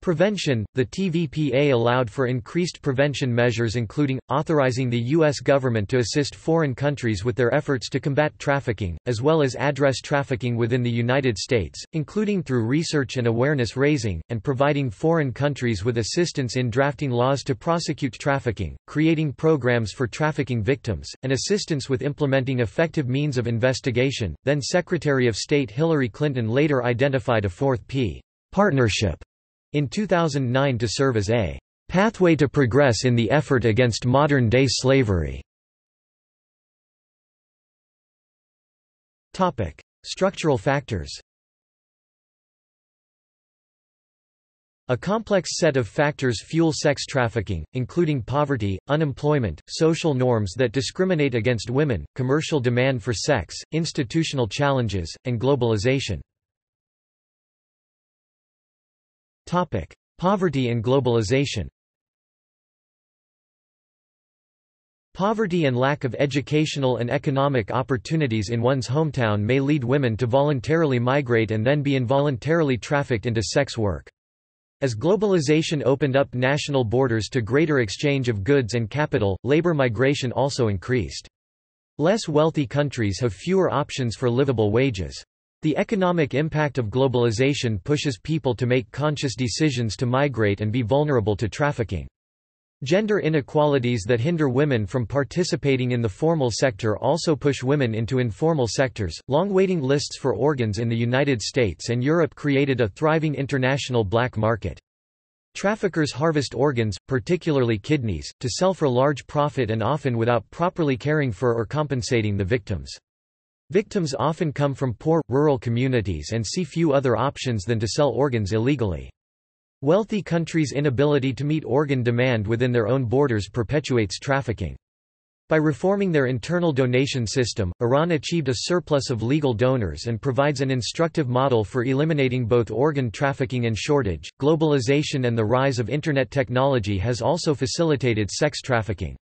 Prevention – The TVPA allowed for increased prevention measures including, authorizing the U.S. government to assist foreign countries with their efforts to combat trafficking, as well as address trafficking within the United States, including through research and awareness raising, and providing foreign countries with assistance in drafting laws to prosecute trafficking, creating programs for trafficking victims, and assistance with implementing effective means of investigation. Then Secretary of State Hillary Clinton later identified a fourth P partnership in 2009 to serve as a pathway to progress in the effort against modern-day slavery. Topic: Structural factors A complex set of factors fuel sex trafficking, including poverty, unemployment, social norms that discriminate against women, commercial demand for sex, institutional challenges, and globalization. Poverty and globalization Poverty and lack of educational and economic opportunities in one's hometown may lead women to voluntarily migrate and then be involuntarily trafficked into sex work. As globalization opened up national borders to greater exchange of goods and capital, labor migration also increased. Less wealthy countries have fewer options for livable wages. The economic impact of globalization pushes people to make conscious decisions to migrate and be vulnerable to trafficking. Gender inequalities that hinder women from participating in the formal sector also push women into informal sectors. Long waiting lists for organs in the United States and Europe created a thriving international black market. Traffickers harvest organs, particularly kidneys, to sell for large profit and often without properly caring for or compensating the victims. Victims often come from poor, rural communities and see few other options than to sell organs illegally. Wealthy countries' inability to meet organ demand within their own borders perpetuates trafficking. By reforming their internal donation system, Iran achieved a surplus of legal donors and provides an instructive model for eliminating both organ trafficking and shortage. Globalization and the rise of Internet technology has also facilitated sex trafficking.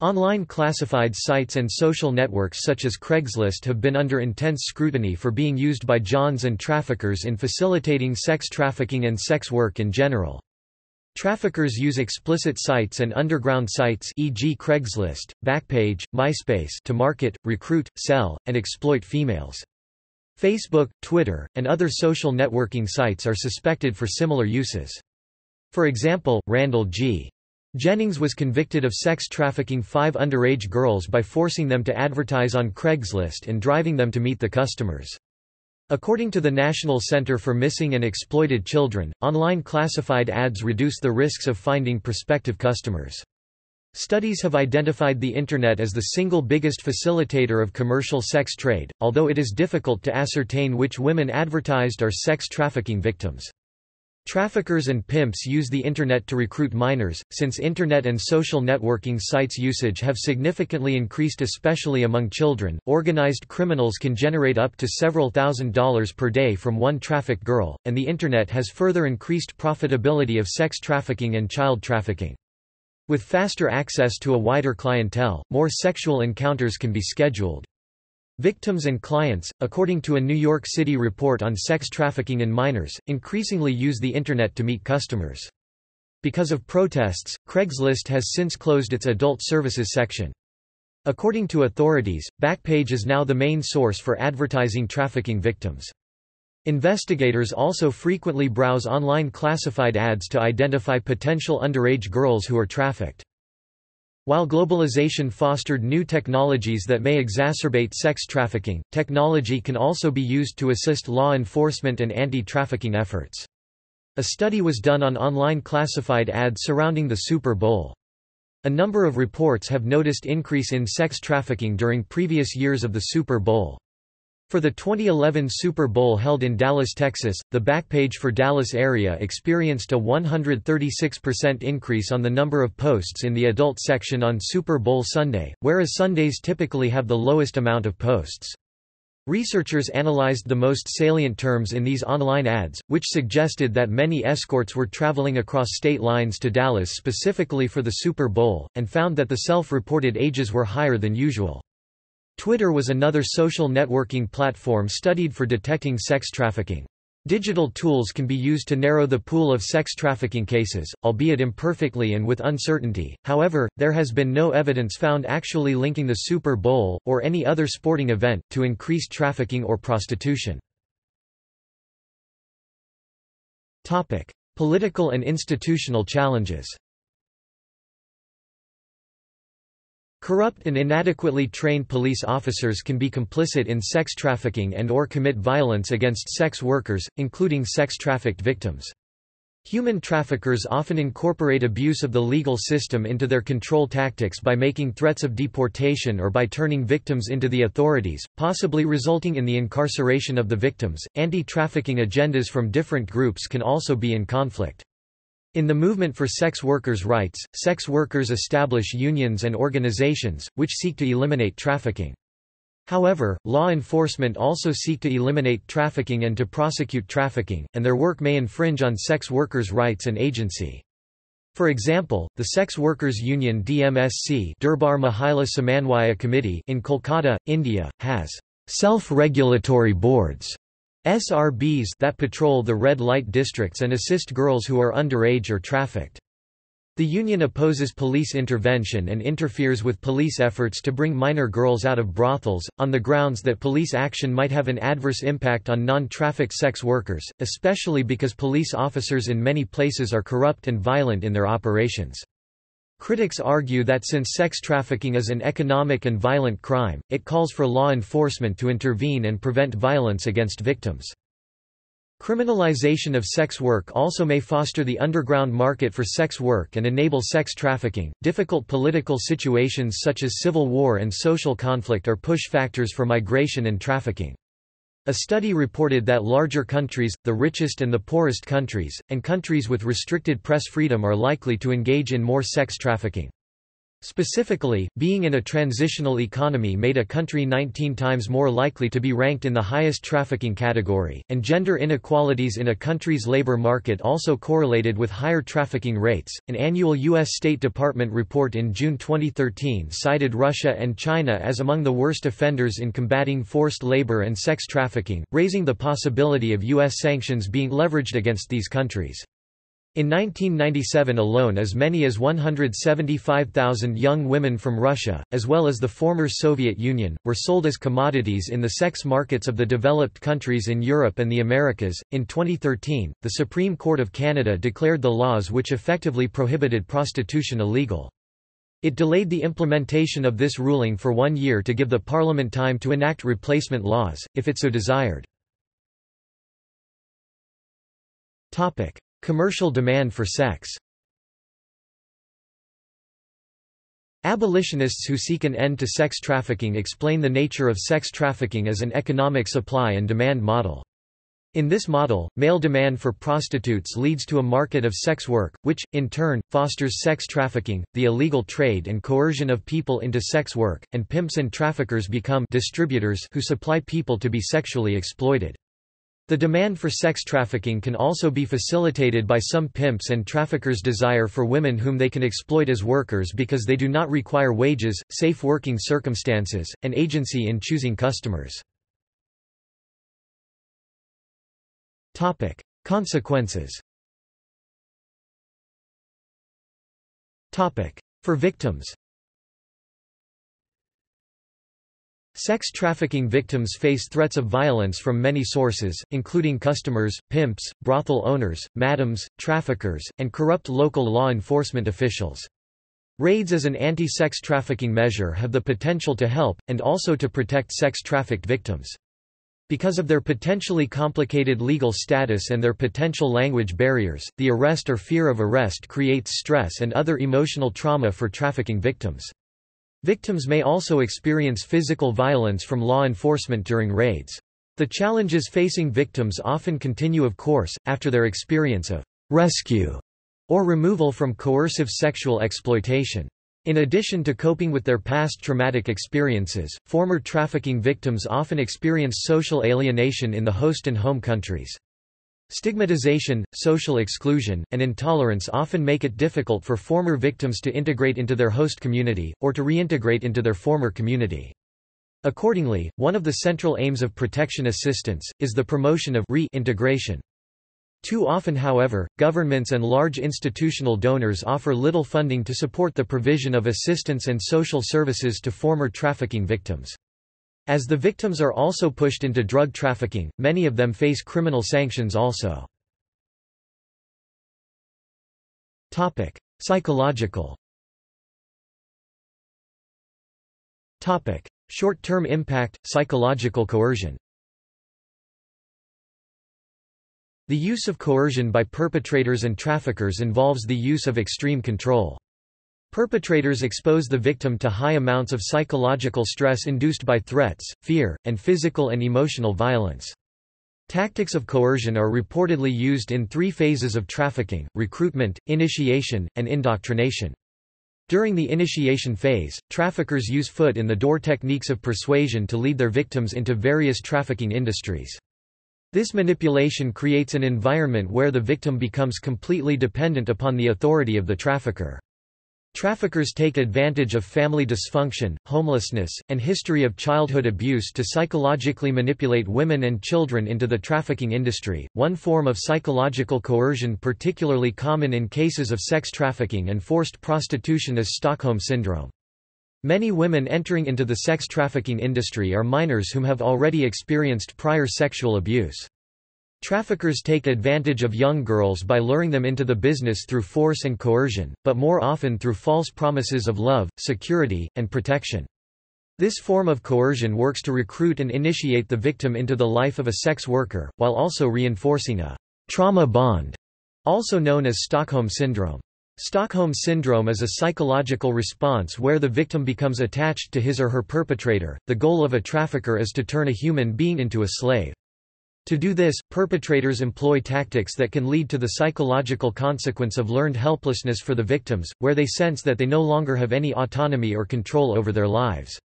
Online classified sites and social networks such as Craigslist have been under intense scrutiny for being used by Johns and traffickers in facilitating sex trafficking and sex work in general. Traffickers use explicit sites and underground sites e.g. Craigslist, Backpage, MySpace to market, recruit, sell, and exploit females. Facebook, Twitter, and other social networking sites are suspected for similar uses. For example, Randall G. Jennings was convicted of sex trafficking five underage girls by forcing them to advertise on Craigslist and driving them to meet the customers. According to the National Center for Missing and Exploited Children, online classified ads reduce the risks of finding prospective customers. Studies have identified the Internet as the single biggest facilitator of commercial sex trade, although it is difficult to ascertain which women advertised are sex trafficking victims. Traffickers and pimps use the Internet to recruit minors, since Internet and social networking sites usage have significantly increased especially among children. Organized criminals can generate up to several thousand dollars per day from one trafficked girl, and the Internet has further increased profitability of sex trafficking and child trafficking. With faster access to a wider clientele, more sexual encounters can be scheduled. Victims and clients, according to a New York City report on sex trafficking in minors, increasingly use the Internet to meet customers. Because of protests, Craigslist has since closed its adult services section. According to authorities, Backpage is now the main source for advertising trafficking victims. Investigators also frequently browse online classified ads to identify potential underage girls who are trafficked. While globalization fostered new technologies that may exacerbate sex trafficking, technology can also be used to assist law enforcement and anti-trafficking efforts. A study was done on online classified ads surrounding the Super Bowl. A number of reports have noticed increase in sex trafficking during previous years of the Super Bowl. For the 2011 Super Bowl held in Dallas, Texas, the Backpage for Dallas area experienced a 136% increase on the number of posts in the adult section on Super Bowl Sunday, whereas Sundays typically have the lowest amount of posts. Researchers analyzed the most salient terms in these online ads, which suggested that many escorts were traveling across state lines to Dallas specifically for the Super Bowl, and found that the self-reported ages were higher than usual. Twitter was another social networking platform studied for detecting sex trafficking. Digital tools can be used to narrow the pool of sex trafficking cases, albeit imperfectly and with uncertainty, however, there has been no evidence found actually linking the Super Bowl, or any other sporting event, to increased trafficking or prostitution. Topic. Political and institutional challenges Corrupt and inadequately trained police officers can be complicit in sex trafficking and or commit violence against sex workers, including sex trafficked victims. Human traffickers often incorporate abuse of the legal system into their control tactics by making threats of deportation or by turning victims into the authorities, possibly resulting in the incarceration of the victims. Anti trafficking agendas from different groups can also be in conflict. In the movement for sex workers' rights, sex workers establish unions and organizations, which seek to eliminate trafficking. However, law enforcement also seek to eliminate trafficking and to prosecute trafficking, and their work may infringe on sex workers' rights and agency. For example, the Sex Workers Union DMSC Durbar Mahila Samanwaya Committee in Kolkata, India, has self-regulatory boards SRBs that patrol the red light districts and assist girls who are underage or trafficked. The union opposes police intervention and interferes with police efforts to bring minor girls out of brothels, on the grounds that police action might have an adverse impact on non-trafficked sex workers, especially because police officers in many places are corrupt and violent in their operations. Critics argue that since sex trafficking is an economic and violent crime, it calls for law enforcement to intervene and prevent violence against victims. Criminalization of sex work also may foster the underground market for sex work and enable sex trafficking. Difficult political situations such as civil war and social conflict are push factors for migration and trafficking. A study reported that larger countries, the richest and the poorest countries, and countries with restricted press freedom are likely to engage in more sex trafficking. Specifically, being in a transitional economy made a country 19 times more likely to be ranked in the highest trafficking category, and gender inequalities in a country's labor market also correlated with higher trafficking rates. An annual U.S. State Department report in June 2013 cited Russia and China as among the worst offenders in combating forced labor and sex trafficking, raising the possibility of U.S. sanctions being leveraged against these countries. In 1997 alone as many as 175,000 young women from Russia, as well as the former Soviet Union, were sold as commodities in the sex markets of the developed countries in Europe and the Americas. In 2013, the Supreme Court of Canada declared the laws which effectively prohibited prostitution illegal. It delayed the implementation of this ruling for one year to give the Parliament time to enact replacement laws, if it so desired. Commercial demand for sex Abolitionists who seek an end to sex trafficking explain the nature of sex trafficking as an economic supply and demand model. In this model, male demand for prostitutes leads to a market of sex work, which, in turn, fosters sex trafficking, the illegal trade and coercion of people into sex work, and pimps and traffickers become distributors who supply people to be sexually exploited. The demand for sex trafficking can also be facilitated by some pimps and traffickers' desire for women whom they can exploit as workers because they do not require wages, safe working circumstances, and agency in choosing customers. Consequences For victims Sex trafficking victims face threats of violence from many sources, including customers, pimps, brothel owners, madams, traffickers, and corrupt local law enforcement officials. Raids as an anti-sex trafficking measure have the potential to help, and also to protect sex-trafficked victims. Because of their potentially complicated legal status and their potential language barriers, the arrest or fear of arrest creates stress and other emotional trauma for trafficking victims. Victims may also experience physical violence from law enforcement during raids. The challenges facing victims often continue of course, after their experience of rescue or removal from coercive sexual exploitation. In addition to coping with their past traumatic experiences, former trafficking victims often experience social alienation in the host and home countries. Stigmatization, social exclusion, and intolerance often make it difficult for former victims to integrate into their host community, or to reintegrate into their former community. Accordingly, one of the central aims of protection assistance, is the promotion of re-integration. Too often however, governments and large institutional donors offer little funding to support the provision of assistance and social services to former trafficking victims. As the victims are also pushed into drug trafficking, many of them face criminal sanctions also. Topic: Psychological Topic: Short-term impact, psychological coercion The use of coercion by perpetrators and traffickers involves the use of extreme control. Perpetrators expose the victim to high amounts of psychological stress induced by threats, fear, and physical and emotional violence. Tactics of coercion are reportedly used in three phases of trafficking, recruitment, initiation, and indoctrination. During the initiation phase, traffickers use foot-in-the-door techniques of persuasion to lead their victims into various trafficking industries. This manipulation creates an environment where the victim becomes completely dependent upon the authority of the trafficker. Traffickers take advantage of family dysfunction, homelessness, and history of childhood abuse to psychologically manipulate women and children into the trafficking industry. One form of psychological coercion particularly common in cases of sex trafficking and forced prostitution is Stockholm syndrome. Many women entering into the sex trafficking industry are minors whom have already experienced prior sexual abuse. Traffickers take advantage of young girls by luring them into the business through force and coercion, but more often through false promises of love, security, and protection. This form of coercion works to recruit and initiate the victim into the life of a sex worker, while also reinforcing a trauma bond, also known as Stockholm Syndrome. Stockholm Syndrome is a psychological response where the victim becomes attached to his or her perpetrator. The goal of a trafficker is to turn a human being into a slave. To do this, perpetrators employ tactics that can lead to the psychological consequence of learned helplessness for the victims, where they sense that they no longer have any autonomy or control over their lives.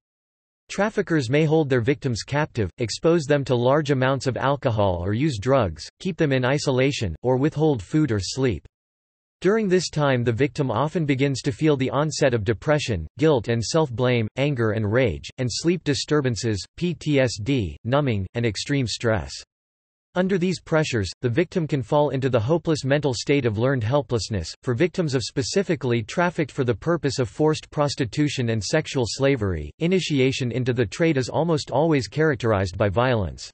Traffickers may hold their victims captive, expose them to large amounts of alcohol or use drugs, keep them in isolation, or withhold food or sleep. During this time the victim often begins to feel the onset of depression, guilt and self-blame, anger and rage, and sleep disturbances, PTSD, numbing, and extreme stress. Under these pressures, the victim can fall into the hopeless mental state of learned helplessness. For victims of specifically trafficked for the purpose of forced prostitution and sexual slavery, initiation into the trade is almost always characterized by violence.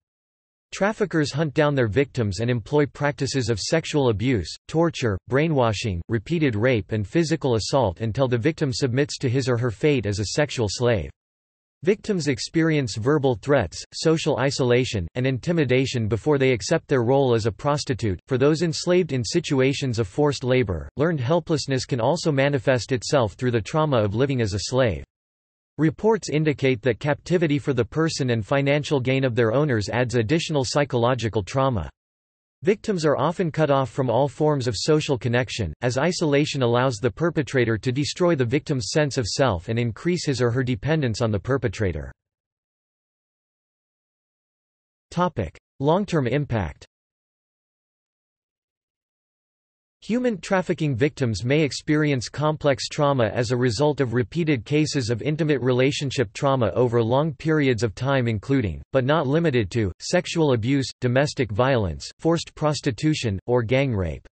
Traffickers hunt down their victims and employ practices of sexual abuse, torture, brainwashing, repeated rape and physical assault until the victim submits to his or her fate as a sexual slave. Victims experience verbal threats, social isolation, and intimidation before they accept their role as a prostitute. For those enslaved in situations of forced labor, learned helplessness can also manifest itself through the trauma of living as a slave. Reports indicate that captivity for the person and financial gain of their owners adds additional psychological trauma. Victims are often cut off from all forms of social connection, as isolation allows the perpetrator to destroy the victim's sense of self and increase his or her dependence on the perpetrator. Long-term impact Human trafficking victims may experience complex trauma as a result of repeated cases of intimate relationship trauma over long periods of time including, but not limited to, sexual abuse, domestic violence, forced prostitution, or gang rape.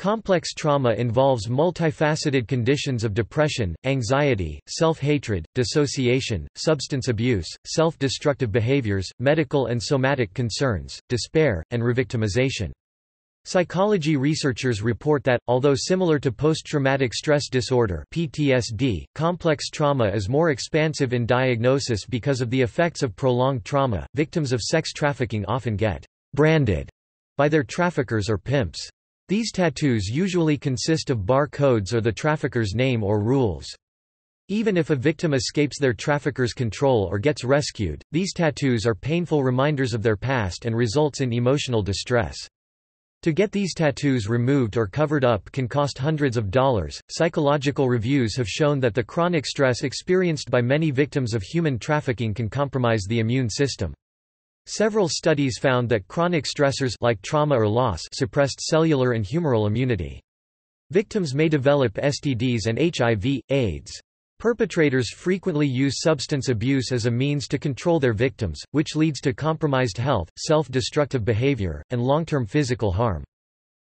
Complex trauma involves multifaceted conditions of depression, anxiety, self-hatred, dissociation, substance abuse, self-destructive behaviors, medical and somatic concerns, despair, and revictimization. Psychology researchers report that, although similar to post-traumatic stress disorder PTSD, complex trauma is more expansive in diagnosis because of the effects of prolonged trauma. Victims of sex trafficking often get branded by their traffickers or pimps. These tattoos usually consist of bar codes or the trafficker's name or rules. Even if a victim escapes their trafficker's control or gets rescued, these tattoos are painful reminders of their past and results in emotional distress. To get these tattoos removed or covered up can cost hundreds of dollars. Psychological reviews have shown that the chronic stress experienced by many victims of human trafficking can compromise the immune system. Several studies found that chronic stressors like trauma or loss suppressed cellular and humoral immunity. Victims may develop STDs and HIV, AIDS. Perpetrators frequently use substance abuse as a means to control their victims, which leads to compromised health, self-destructive behavior, and long-term physical harm.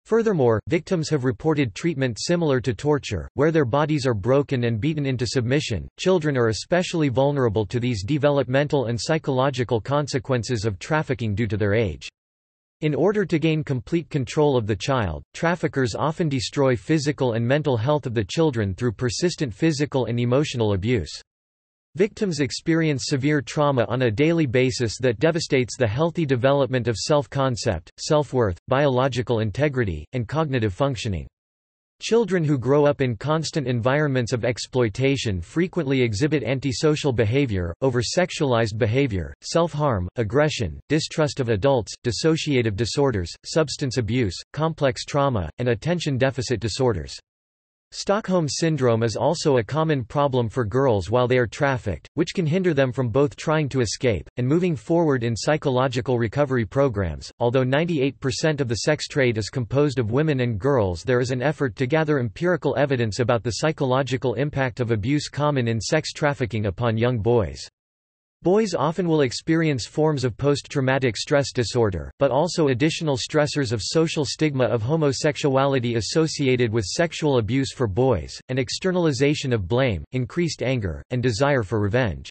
Furthermore, victims have reported treatment similar to torture, where their bodies are broken and beaten into submission. Children are especially vulnerable to these developmental and psychological consequences of trafficking due to their age. In order to gain complete control of the child, traffickers often destroy physical and mental health of the children through persistent physical and emotional abuse. Victims experience severe trauma on a daily basis that devastates the healthy development of self-concept, self-worth, biological integrity, and cognitive functioning. Children who grow up in constant environments of exploitation frequently exhibit antisocial behavior, over-sexualized behavior, self-harm, aggression, distrust of adults, dissociative disorders, substance abuse, complex trauma, and attention deficit disorders. Stockholm syndrome is also a common problem for girls while they are trafficked, which can hinder them from both trying to escape, and moving forward in psychological recovery programs. Although 98% of the sex trade is composed of women and girls, there is an effort to gather empirical evidence about the psychological impact of abuse common in sex trafficking upon young boys. Boys often will experience forms of post-traumatic stress disorder, but also additional stressors of social stigma of homosexuality associated with sexual abuse for boys, and externalization of blame, increased anger, and desire for revenge.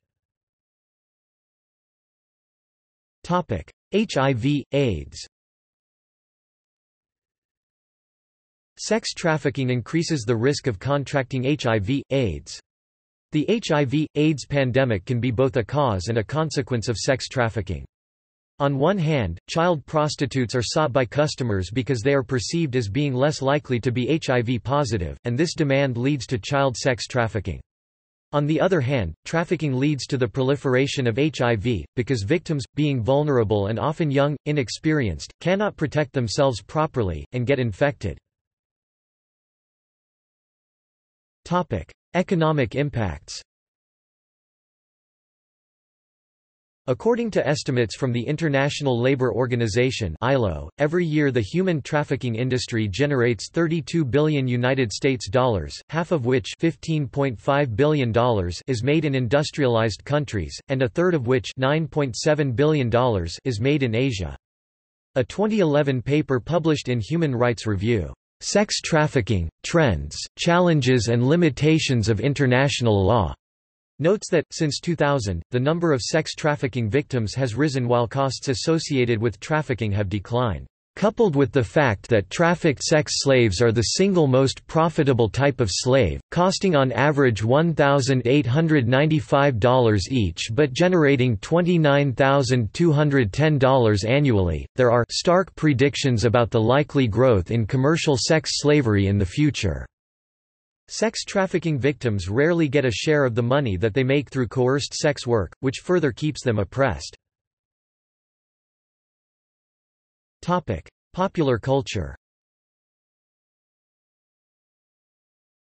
HIV, AIDS Sex trafficking increases the risk of contracting HIV, AIDS. The HIV, AIDS pandemic can be both a cause and a consequence of sex trafficking. On one hand, child prostitutes are sought by customers because they are perceived as being less likely to be HIV positive, and this demand leads to child sex trafficking. On the other hand, trafficking leads to the proliferation of HIV, because victims, being vulnerable and often young, inexperienced, cannot protect themselves properly, and get infected. Economic impacts According to estimates from the International Labour Organization (ILO), every year the human trafficking industry generates 32 billion United States dollars, half of which (15.5 billion dollars) is made in industrialized countries, and a third of which (9.7 billion dollars) is made in Asia. A 2011 paper published in Human Rights Review Sex Trafficking, Trends, Challenges and Limitations of International Law. Notes that, since 2000, the number of sex trafficking victims has risen while costs associated with trafficking have declined coupled with the fact that trafficked sex slaves are the single most profitable type of slave, costing on average $1,895 each but generating $29,210 annually, there are stark predictions about the likely growth in commercial sex slavery in the future. Sex trafficking victims rarely get a share of the money that they make through coerced sex work, which further keeps them oppressed. Topic: Popular culture.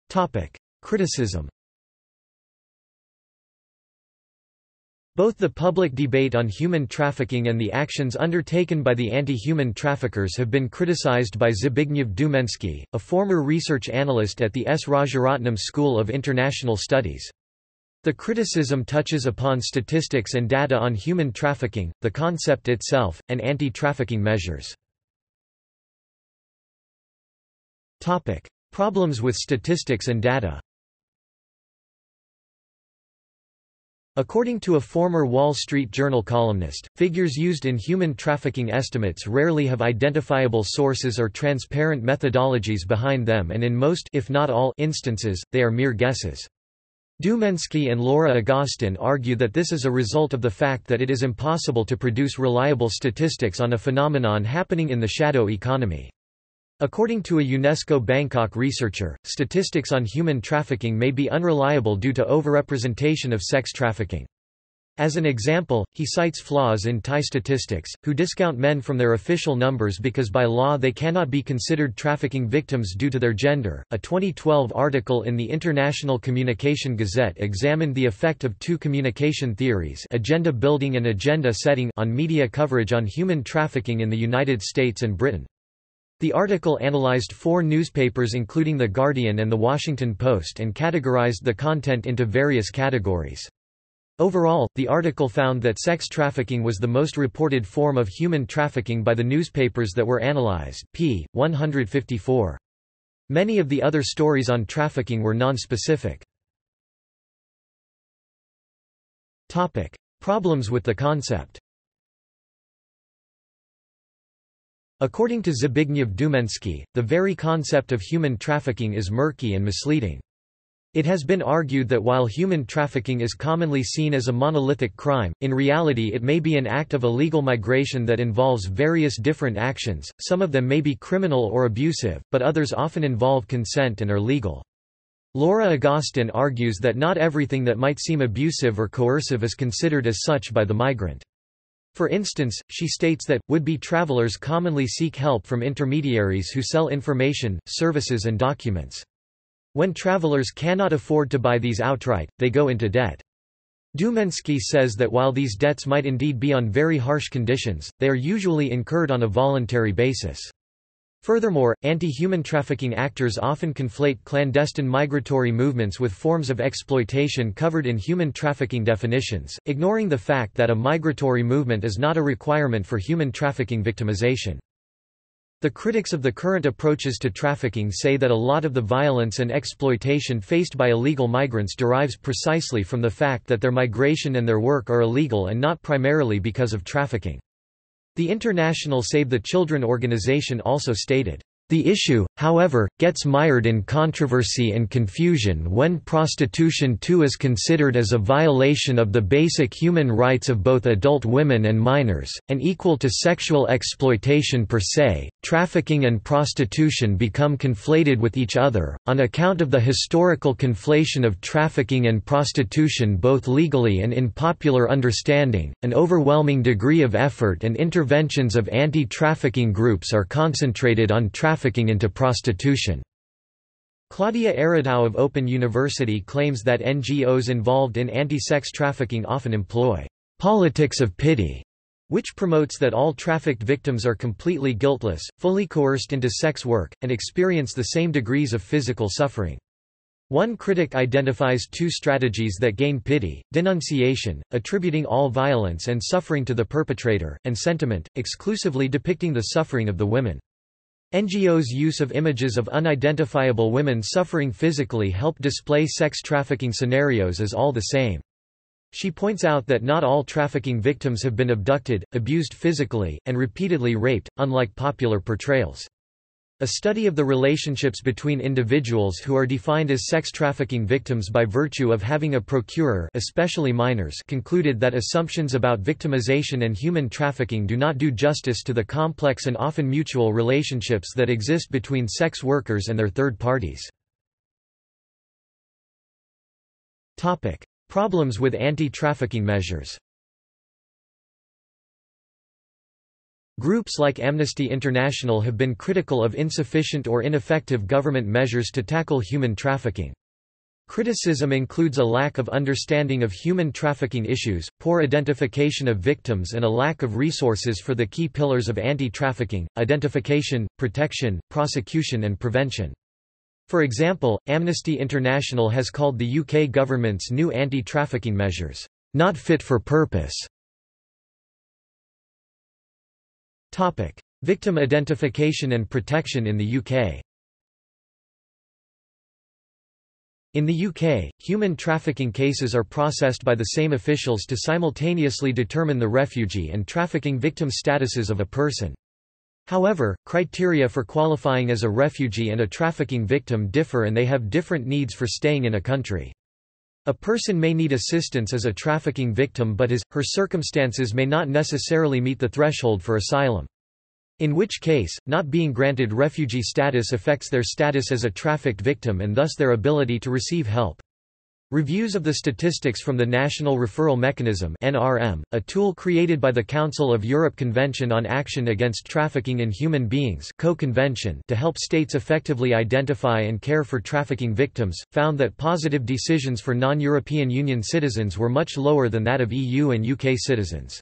Topic: Criticism. Both the public debate on human trafficking and the actions undertaken by the anti-human traffickers have been criticized by Zbigniew Dumienski, a former research analyst at the S. Rajaratnam School of International Studies. The criticism touches upon statistics and data on human trafficking, the concept itself, and anti-trafficking measures. Topic: Problems with statistics and data According to a former Wall Street Journal columnist, figures used in human trafficking estimates rarely have identifiable sources or transparent methodologies behind them and in most if not all instances, they are mere guesses. Dumienski and Laura Agustín argue that this is a result of the fact that it is impossible to produce reliable statistics on a phenomenon happening in the shadow economy. According to a UNESCO Bangkok researcher, statistics on human trafficking may be unreliable due to overrepresentation of sex trafficking. As an example, he cites flaws in Thai statistics, who discount men from their official numbers because by law they cannot be considered trafficking victims due to their gender. A 2012 article in the International Communication Gazette examined the effect of two communication theories, agenda building and agenda setting, on media coverage on human trafficking in the United States and Britain. The article analyzed four newspapers including The Guardian and The Washington Post and categorized the content into various categories. Overall, the article found that sex trafficking was the most reported form of human trafficking by the newspapers that were analyzed p. 154. Many of the other stories on trafficking were non-specific. Problems with the concept According to Zbigniew Dumienski, the very concept of human trafficking is murky and misleading. It has been argued that while human trafficking is commonly seen as a monolithic crime, in reality it may be an act of illegal migration that involves various different actions, some of them may be criminal or abusive, but others often involve consent and are legal. Laura Agustín argues that not everything that might seem abusive or coercive is considered as such by the migrant. For instance, she states that, would-be travelers commonly seek help from intermediaries who sell information, services and documents. When travelers cannot afford to buy these outright, they go into debt. Dumienski says that while these debts might indeed be on very harsh conditions, they are usually incurred on a voluntary basis. Furthermore, anti-human trafficking actors often conflate clandestine migratory movements with forms of exploitation covered in human trafficking definitions, ignoring the fact that a migratory movement is not a requirement for human trafficking victimization. The critics of the current approaches to trafficking say that a lot of the violence and exploitation faced by illegal migrants derives precisely from the fact that their migration and their work are illegal and not primarily because of trafficking. The International Save the Children organization also stated, the issue, however, gets mired in controversy and confusion when prostitution too is considered as a violation of the basic human rights of both adult women and minors, and equal to sexual exploitation per se. Trafficking and prostitution become conflated with each other, on account of the historical conflation of trafficking and prostitution both legally and in popular understanding. An overwhelming degree of effort and interventions of anti trafficking groups are concentrated on trafficking trafficking into prostitution. Claudia Aradau of Open University claims that NGOs involved in anti-sex trafficking often employ politics of pity, which promotes that all trafficked victims are completely guiltless, fully coerced into sex work, and experience the same degrees of physical suffering. One critic identifies two strategies that gain pity, denunciation, attributing all violence and suffering to the perpetrator, and sentiment, exclusively depicting the suffering of the women. NGOs' use of images of unidentifiable women suffering physically help display sex trafficking scenarios as all the same. She points out that not all trafficking victims have been abducted, abused physically, and repeatedly raped, unlike popular portrayals. A study of the relationships between individuals who are defined as sex trafficking victims by virtue of having a procurer especially minors concluded that assumptions about victimization and human trafficking do not do justice to the complex and often mutual relationships that exist between sex workers and their third parties. Problems with anti-trafficking measures Groups like Amnesty International have been critical of insufficient or ineffective government measures to tackle human trafficking. Criticism includes a lack of understanding of human trafficking issues, poor identification of victims and a lack of resources for the key pillars of anti-trafficking, identification, protection, prosecution and prevention. For example, Amnesty International has called the UK government's new anti-trafficking measures, not fit for purpose, Topic: Victim identification and protection in the UK. In the UK, human trafficking cases are processed by the same officials to simultaneously determine the refugee and trafficking victim statuses of a person. However, criteria for qualifying as a refugee and a trafficking victim differ and they have different needs for staying in a country. A person may need assistance as a trafficking victim but his, her circumstances may not necessarily meet the threshold for asylum. In which case, not being granted refugee status affects their status as a trafficked victim and thus their ability to receive help. Reviews of the statistics from the National Referral Mechanism (NRM), a tool created by the Council of Europe Convention on Action Against Trafficking in Human Beings (Co-Convention) to help states effectively identify and care for trafficking victims, found that positive decisions for non-European Union citizens were much lower than that of EU and UK citizens.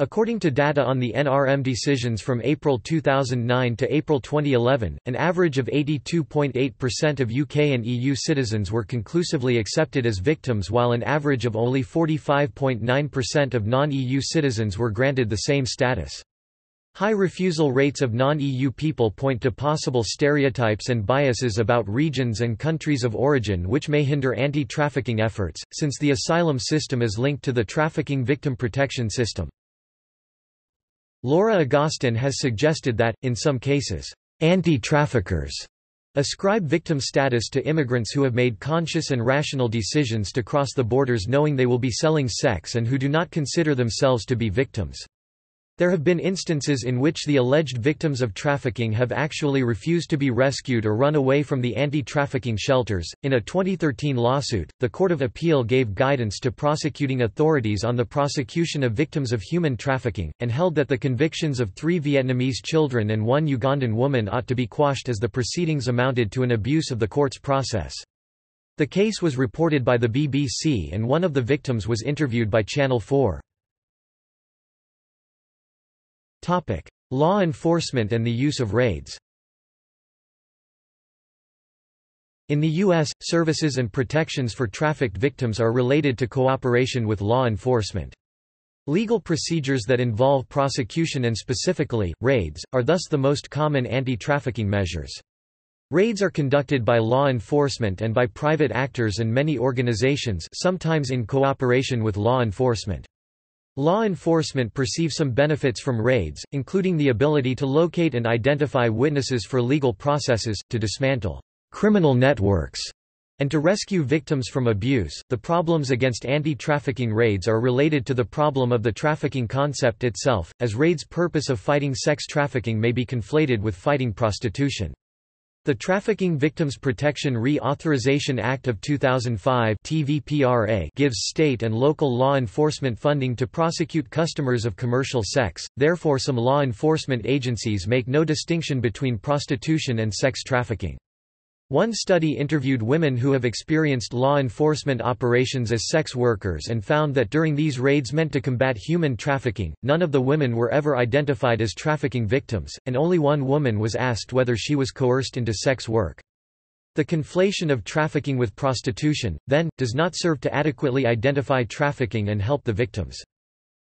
According to data on the NRM decisions from April 2009 to April 2011, an average of 82.8% of UK and EU citizens were conclusively accepted as victims while an average of only 45.9% of non-EU citizens were granted the same status. High refusal rates of non-EU people point to possible stereotypes and biases about regions and countries of origin which may hinder anti-trafficking efforts, since the asylum system is linked to the trafficking victim protection system. Laura Agustín has suggested that, in some cases, anti-traffickers Ascribe victim status to immigrants who have made conscious and rational decisions to cross the borders knowing they will be selling sex and who do not consider themselves to be victims. There have been instances in which the alleged victims of trafficking have actually refused to be rescued or run away from the anti-trafficking shelters. In a 2013 lawsuit, the Court of Appeal gave guidance to prosecuting authorities on the prosecution of victims of human trafficking, and held that the convictions of three Vietnamese children and one Ugandan woman ought to be quashed as the proceedings amounted to an abuse of the court's process. The case was reported by the BBC and one of the victims was interviewed by Channel 4. Law enforcement and the use of raids In the U.S., services and protections for trafficked victims are related to cooperation with law enforcement. Legal procedures that involve prosecution and specifically, raids, are thus the most common anti-trafficking measures. Raids are conducted by law enforcement and by private actors and many organizations sometimes in cooperation with law enforcement. Law enforcement perceive some benefits from raids, including the ability to locate and identify witnesses for legal processes, to dismantle criminal networks, and to rescue victims from abuse. The problems against anti trafficking raids are related to the problem of the trafficking concept itself, as raids' purpose of fighting sex trafficking may be conflated with fighting prostitution. The Trafficking Victims Protection Reauthorization Act of 2005 TVPRA gives state and local law enforcement funding to prosecute customers of commercial sex, therefore some law enforcement agencies make no distinction between prostitution and sex trafficking. One study interviewed women who have experienced law enforcement operations as sex workers and found that during these raids meant to combat human trafficking, none of the women were ever identified as trafficking victims, and only one woman was asked whether she was coerced into sex work. The conflation of trafficking with prostitution, then, does not serve to adequately identify trafficking and help the victims.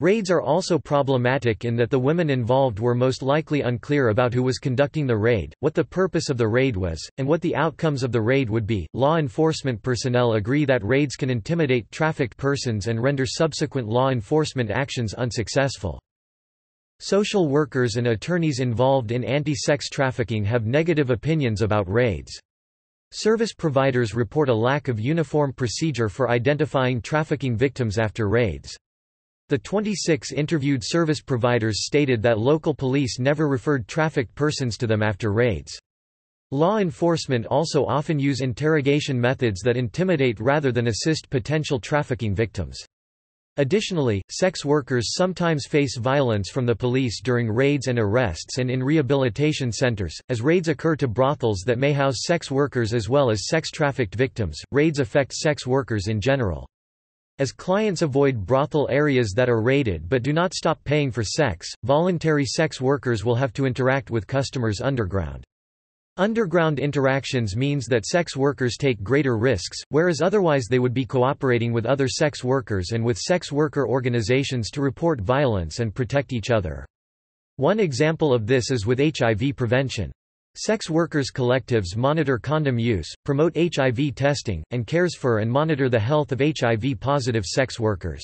Raids are also problematic in that the women involved were most likely unclear about who was conducting the raid, what the purpose of the raid was, and what the outcomes of the raid would be. Law enforcement personnel agree that raids can intimidate trafficked persons and render subsequent law enforcement actions unsuccessful. Social workers and attorneys involved in anti-sex trafficking have negative opinions about raids. Service providers report a lack of uniform procedure for identifying trafficking victims after raids. The 26 interviewed service providers stated that local police never referred trafficked persons to them after raids. Law enforcement also often use interrogation methods that intimidate rather than assist potential trafficking victims. Additionally, sex workers sometimes face violence from the police during raids and arrests and in rehabilitation centers, as raids occur to brothels that may house sex workers as well as sex trafficked victims. Raids affect sex workers in general. As clients avoid brothel areas that are raided but do not stop paying for sex, voluntary sex workers will have to interact with customers underground. Underground interactions means that sex workers take greater risks, whereas otherwise they would be cooperating with other sex workers and with sex worker organizations to report violence and protect each other. One example of this is with HIV prevention. Sex workers collectives monitor condom use, promote HIV testing, and cares for and monitor the health of HIV-positive sex workers.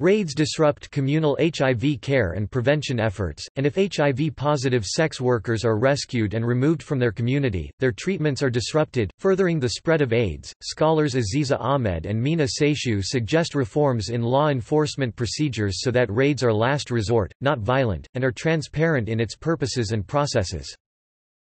Raids disrupt communal HIV care and prevention efforts, and if HIV-positive sex workers are rescued and removed from their community, their treatments are disrupted, furthering the spread of AIDS. Scholars Aziza Ahmed and Meena Seshu suggest reforms in law enforcement procedures so that raids are last resort, not violent, and are transparent in its purposes and processes.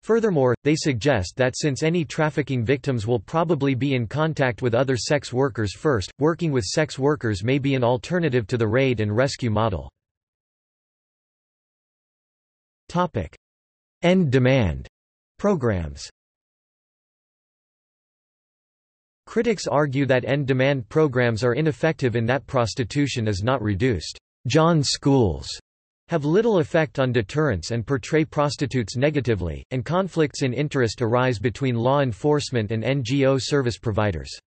Furthermore, they suggest that since any trafficking victims will probably be in contact with other sex workers first, working with sex workers may be an alternative to the raid and rescue model. End demand programs Critics argue that end demand programs are ineffective in that prostitution is not reduced. John schools have little effect on deterrence and portray prostitutes negatively, and conflicts in interest arise between law enforcement and NGO service providers.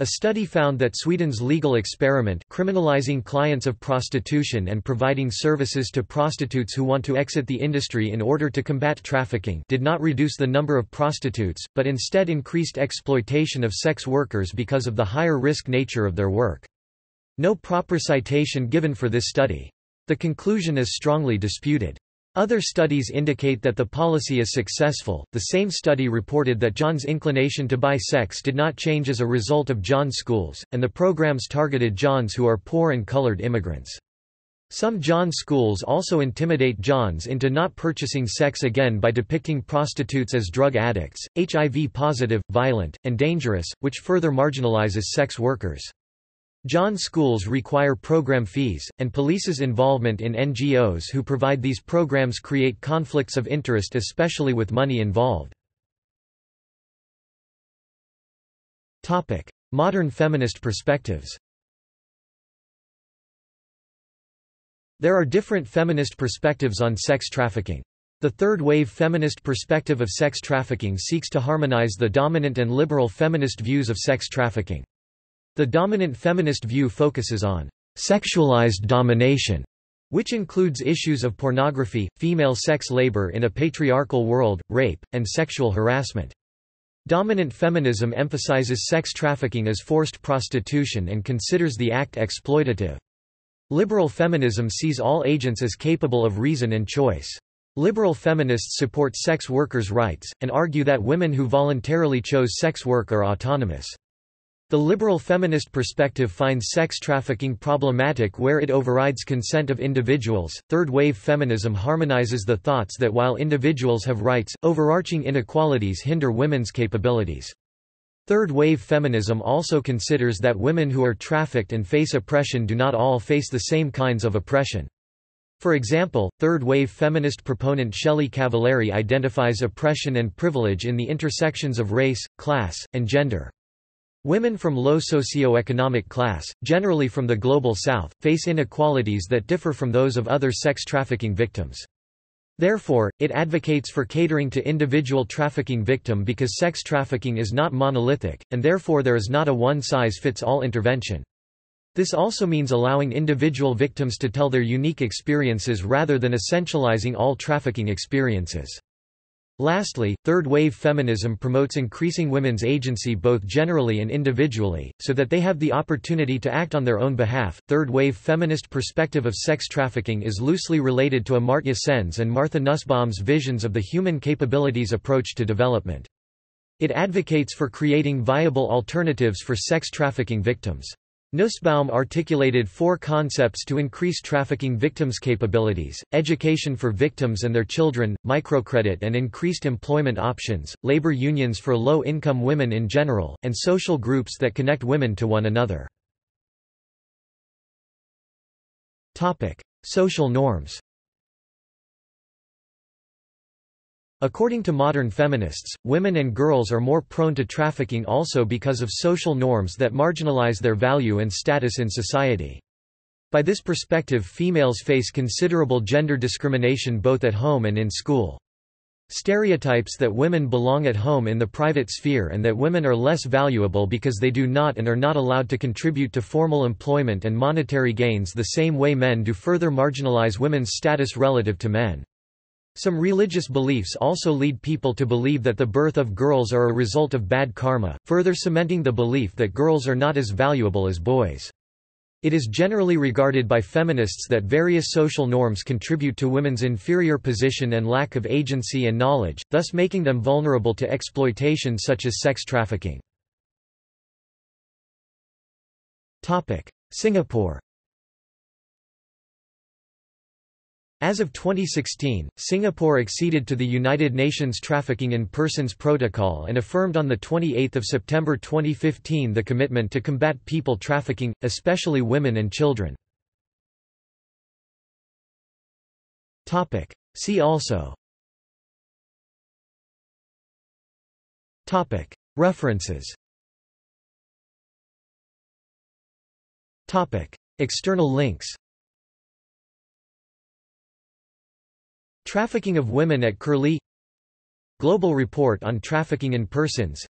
A study found that Sweden's legal experiment criminalizing clients of prostitution and providing services to prostitutes who want to exit the industry in order to combat trafficking did not reduce the number of prostitutes, but instead increased exploitation of sex workers because of the higher risk nature of their work. No proper citation given for this study. The conclusion is strongly disputed. Other studies indicate that the policy is successful. The same study reported that John's inclination to buy sex did not change as a result of John's schools, and the programs targeted Johns who are poor and colored immigrants. Some John schools also intimidate Johns into not purchasing sex again by depicting prostitutes as drug addicts, HIV positive, violent, and dangerous, which further marginalizes sex workers. John schools require program fees, and police's involvement in NGOs who provide these programs create conflicts of interest especially with money involved. Modern feminist perspectives There are different feminist perspectives on sex trafficking. The third-wave feminist perspective of sex trafficking seeks to harmonize the dominant and liberal feminist views of sex trafficking. The dominant feminist view focuses on sexualized domination, which includes issues of pornography, female sex labor in a patriarchal world, rape, and sexual harassment. Dominant feminism emphasizes sex trafficking as forced prostitution and considers the act exploitative. Liberal feminism sees all agents as capable of reason and choice. Liberal feminists support sex workers' rights, and argue that women who voluntarily chose sex work are autonomous. The liberal feminist perspective finds sex trafficking problematic where it overrides consent of individuals. Third wave feminism harmonizes the thoughts that while individuals have rights, overarching inequalities hinder women's capabilities. Third wave feminism also considers that women who are trafficked and face oppression do not all face the same kinds of oppression. For example, third-wave feminist proponent Shelley Cavalieri identifies oppression and privilege in the intersections of race, class, and gender. Women from low socioeconomic class, generally from the Global South, face inequalities that differ from those of other sex trafficking victims. Therefore, it advocates for catering to individual trafficking victim because sex trafficking is not monolithic, and therefore there is not a one-size-fits-all intervention. This also means allowing individual victims to tell their unique experiences rather than essentializing all trafficking experiences. Lastly, third-wave feminism promotes increasing women's agency both generally and individually, so that they have the opportunity to act on their own behalf. Third-wave feminist perspective of sex trafficking is loosely related to Amartya Sen's and Martha Nussbaum's visions of the human capabilities approach to development. It advocates for creating viable alternatives for sex trafficking victims. Nussbaum articulated four concepts to increase trafficking victims' capabilities, education for victims and their children, microcredit and increased employment options, labor unions for low-income women in general, and social groups that connect women to one another. Social norms According to modern feminists, women and girls are more prone to trafficking also because of social norms that marginalize their value and status in society. By this perspective females face considerable gender discrimination both at home and in school. Stereotypes that women belong at home in the private sphere and that women are less valuable because they do not and are not allowed to contribute to formal employment and monetary gains the same way men do further marginalize women's status relative to men. Some religious beliefs also lead people to believe that the birth of girls are a result of bad karma, further cementing the belief that girls are not as valuable as boys. It is generally regarded by feminists that various social norms contribute to women's inferior position and lack of agency and knowledge, thus making them vulnerable to exploitation such as sex trafficking. Singapore As of 2016, Singapore acceded to the United Nations Trafficking in Persons Protocol and affirmed on 28 September 2015 the commitment to combat people trafficking, especially women and children. See also. References. External links Trafficking of women at Curlie. Global Report on Trafficking in Persons.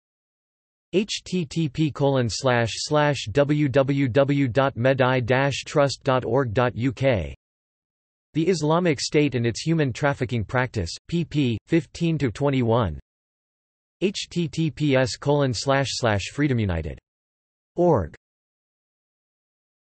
http www.medai-trust.org.uk The Islamic State and its Human Trafficking Practice, pp. 15-21 https freedomunited.org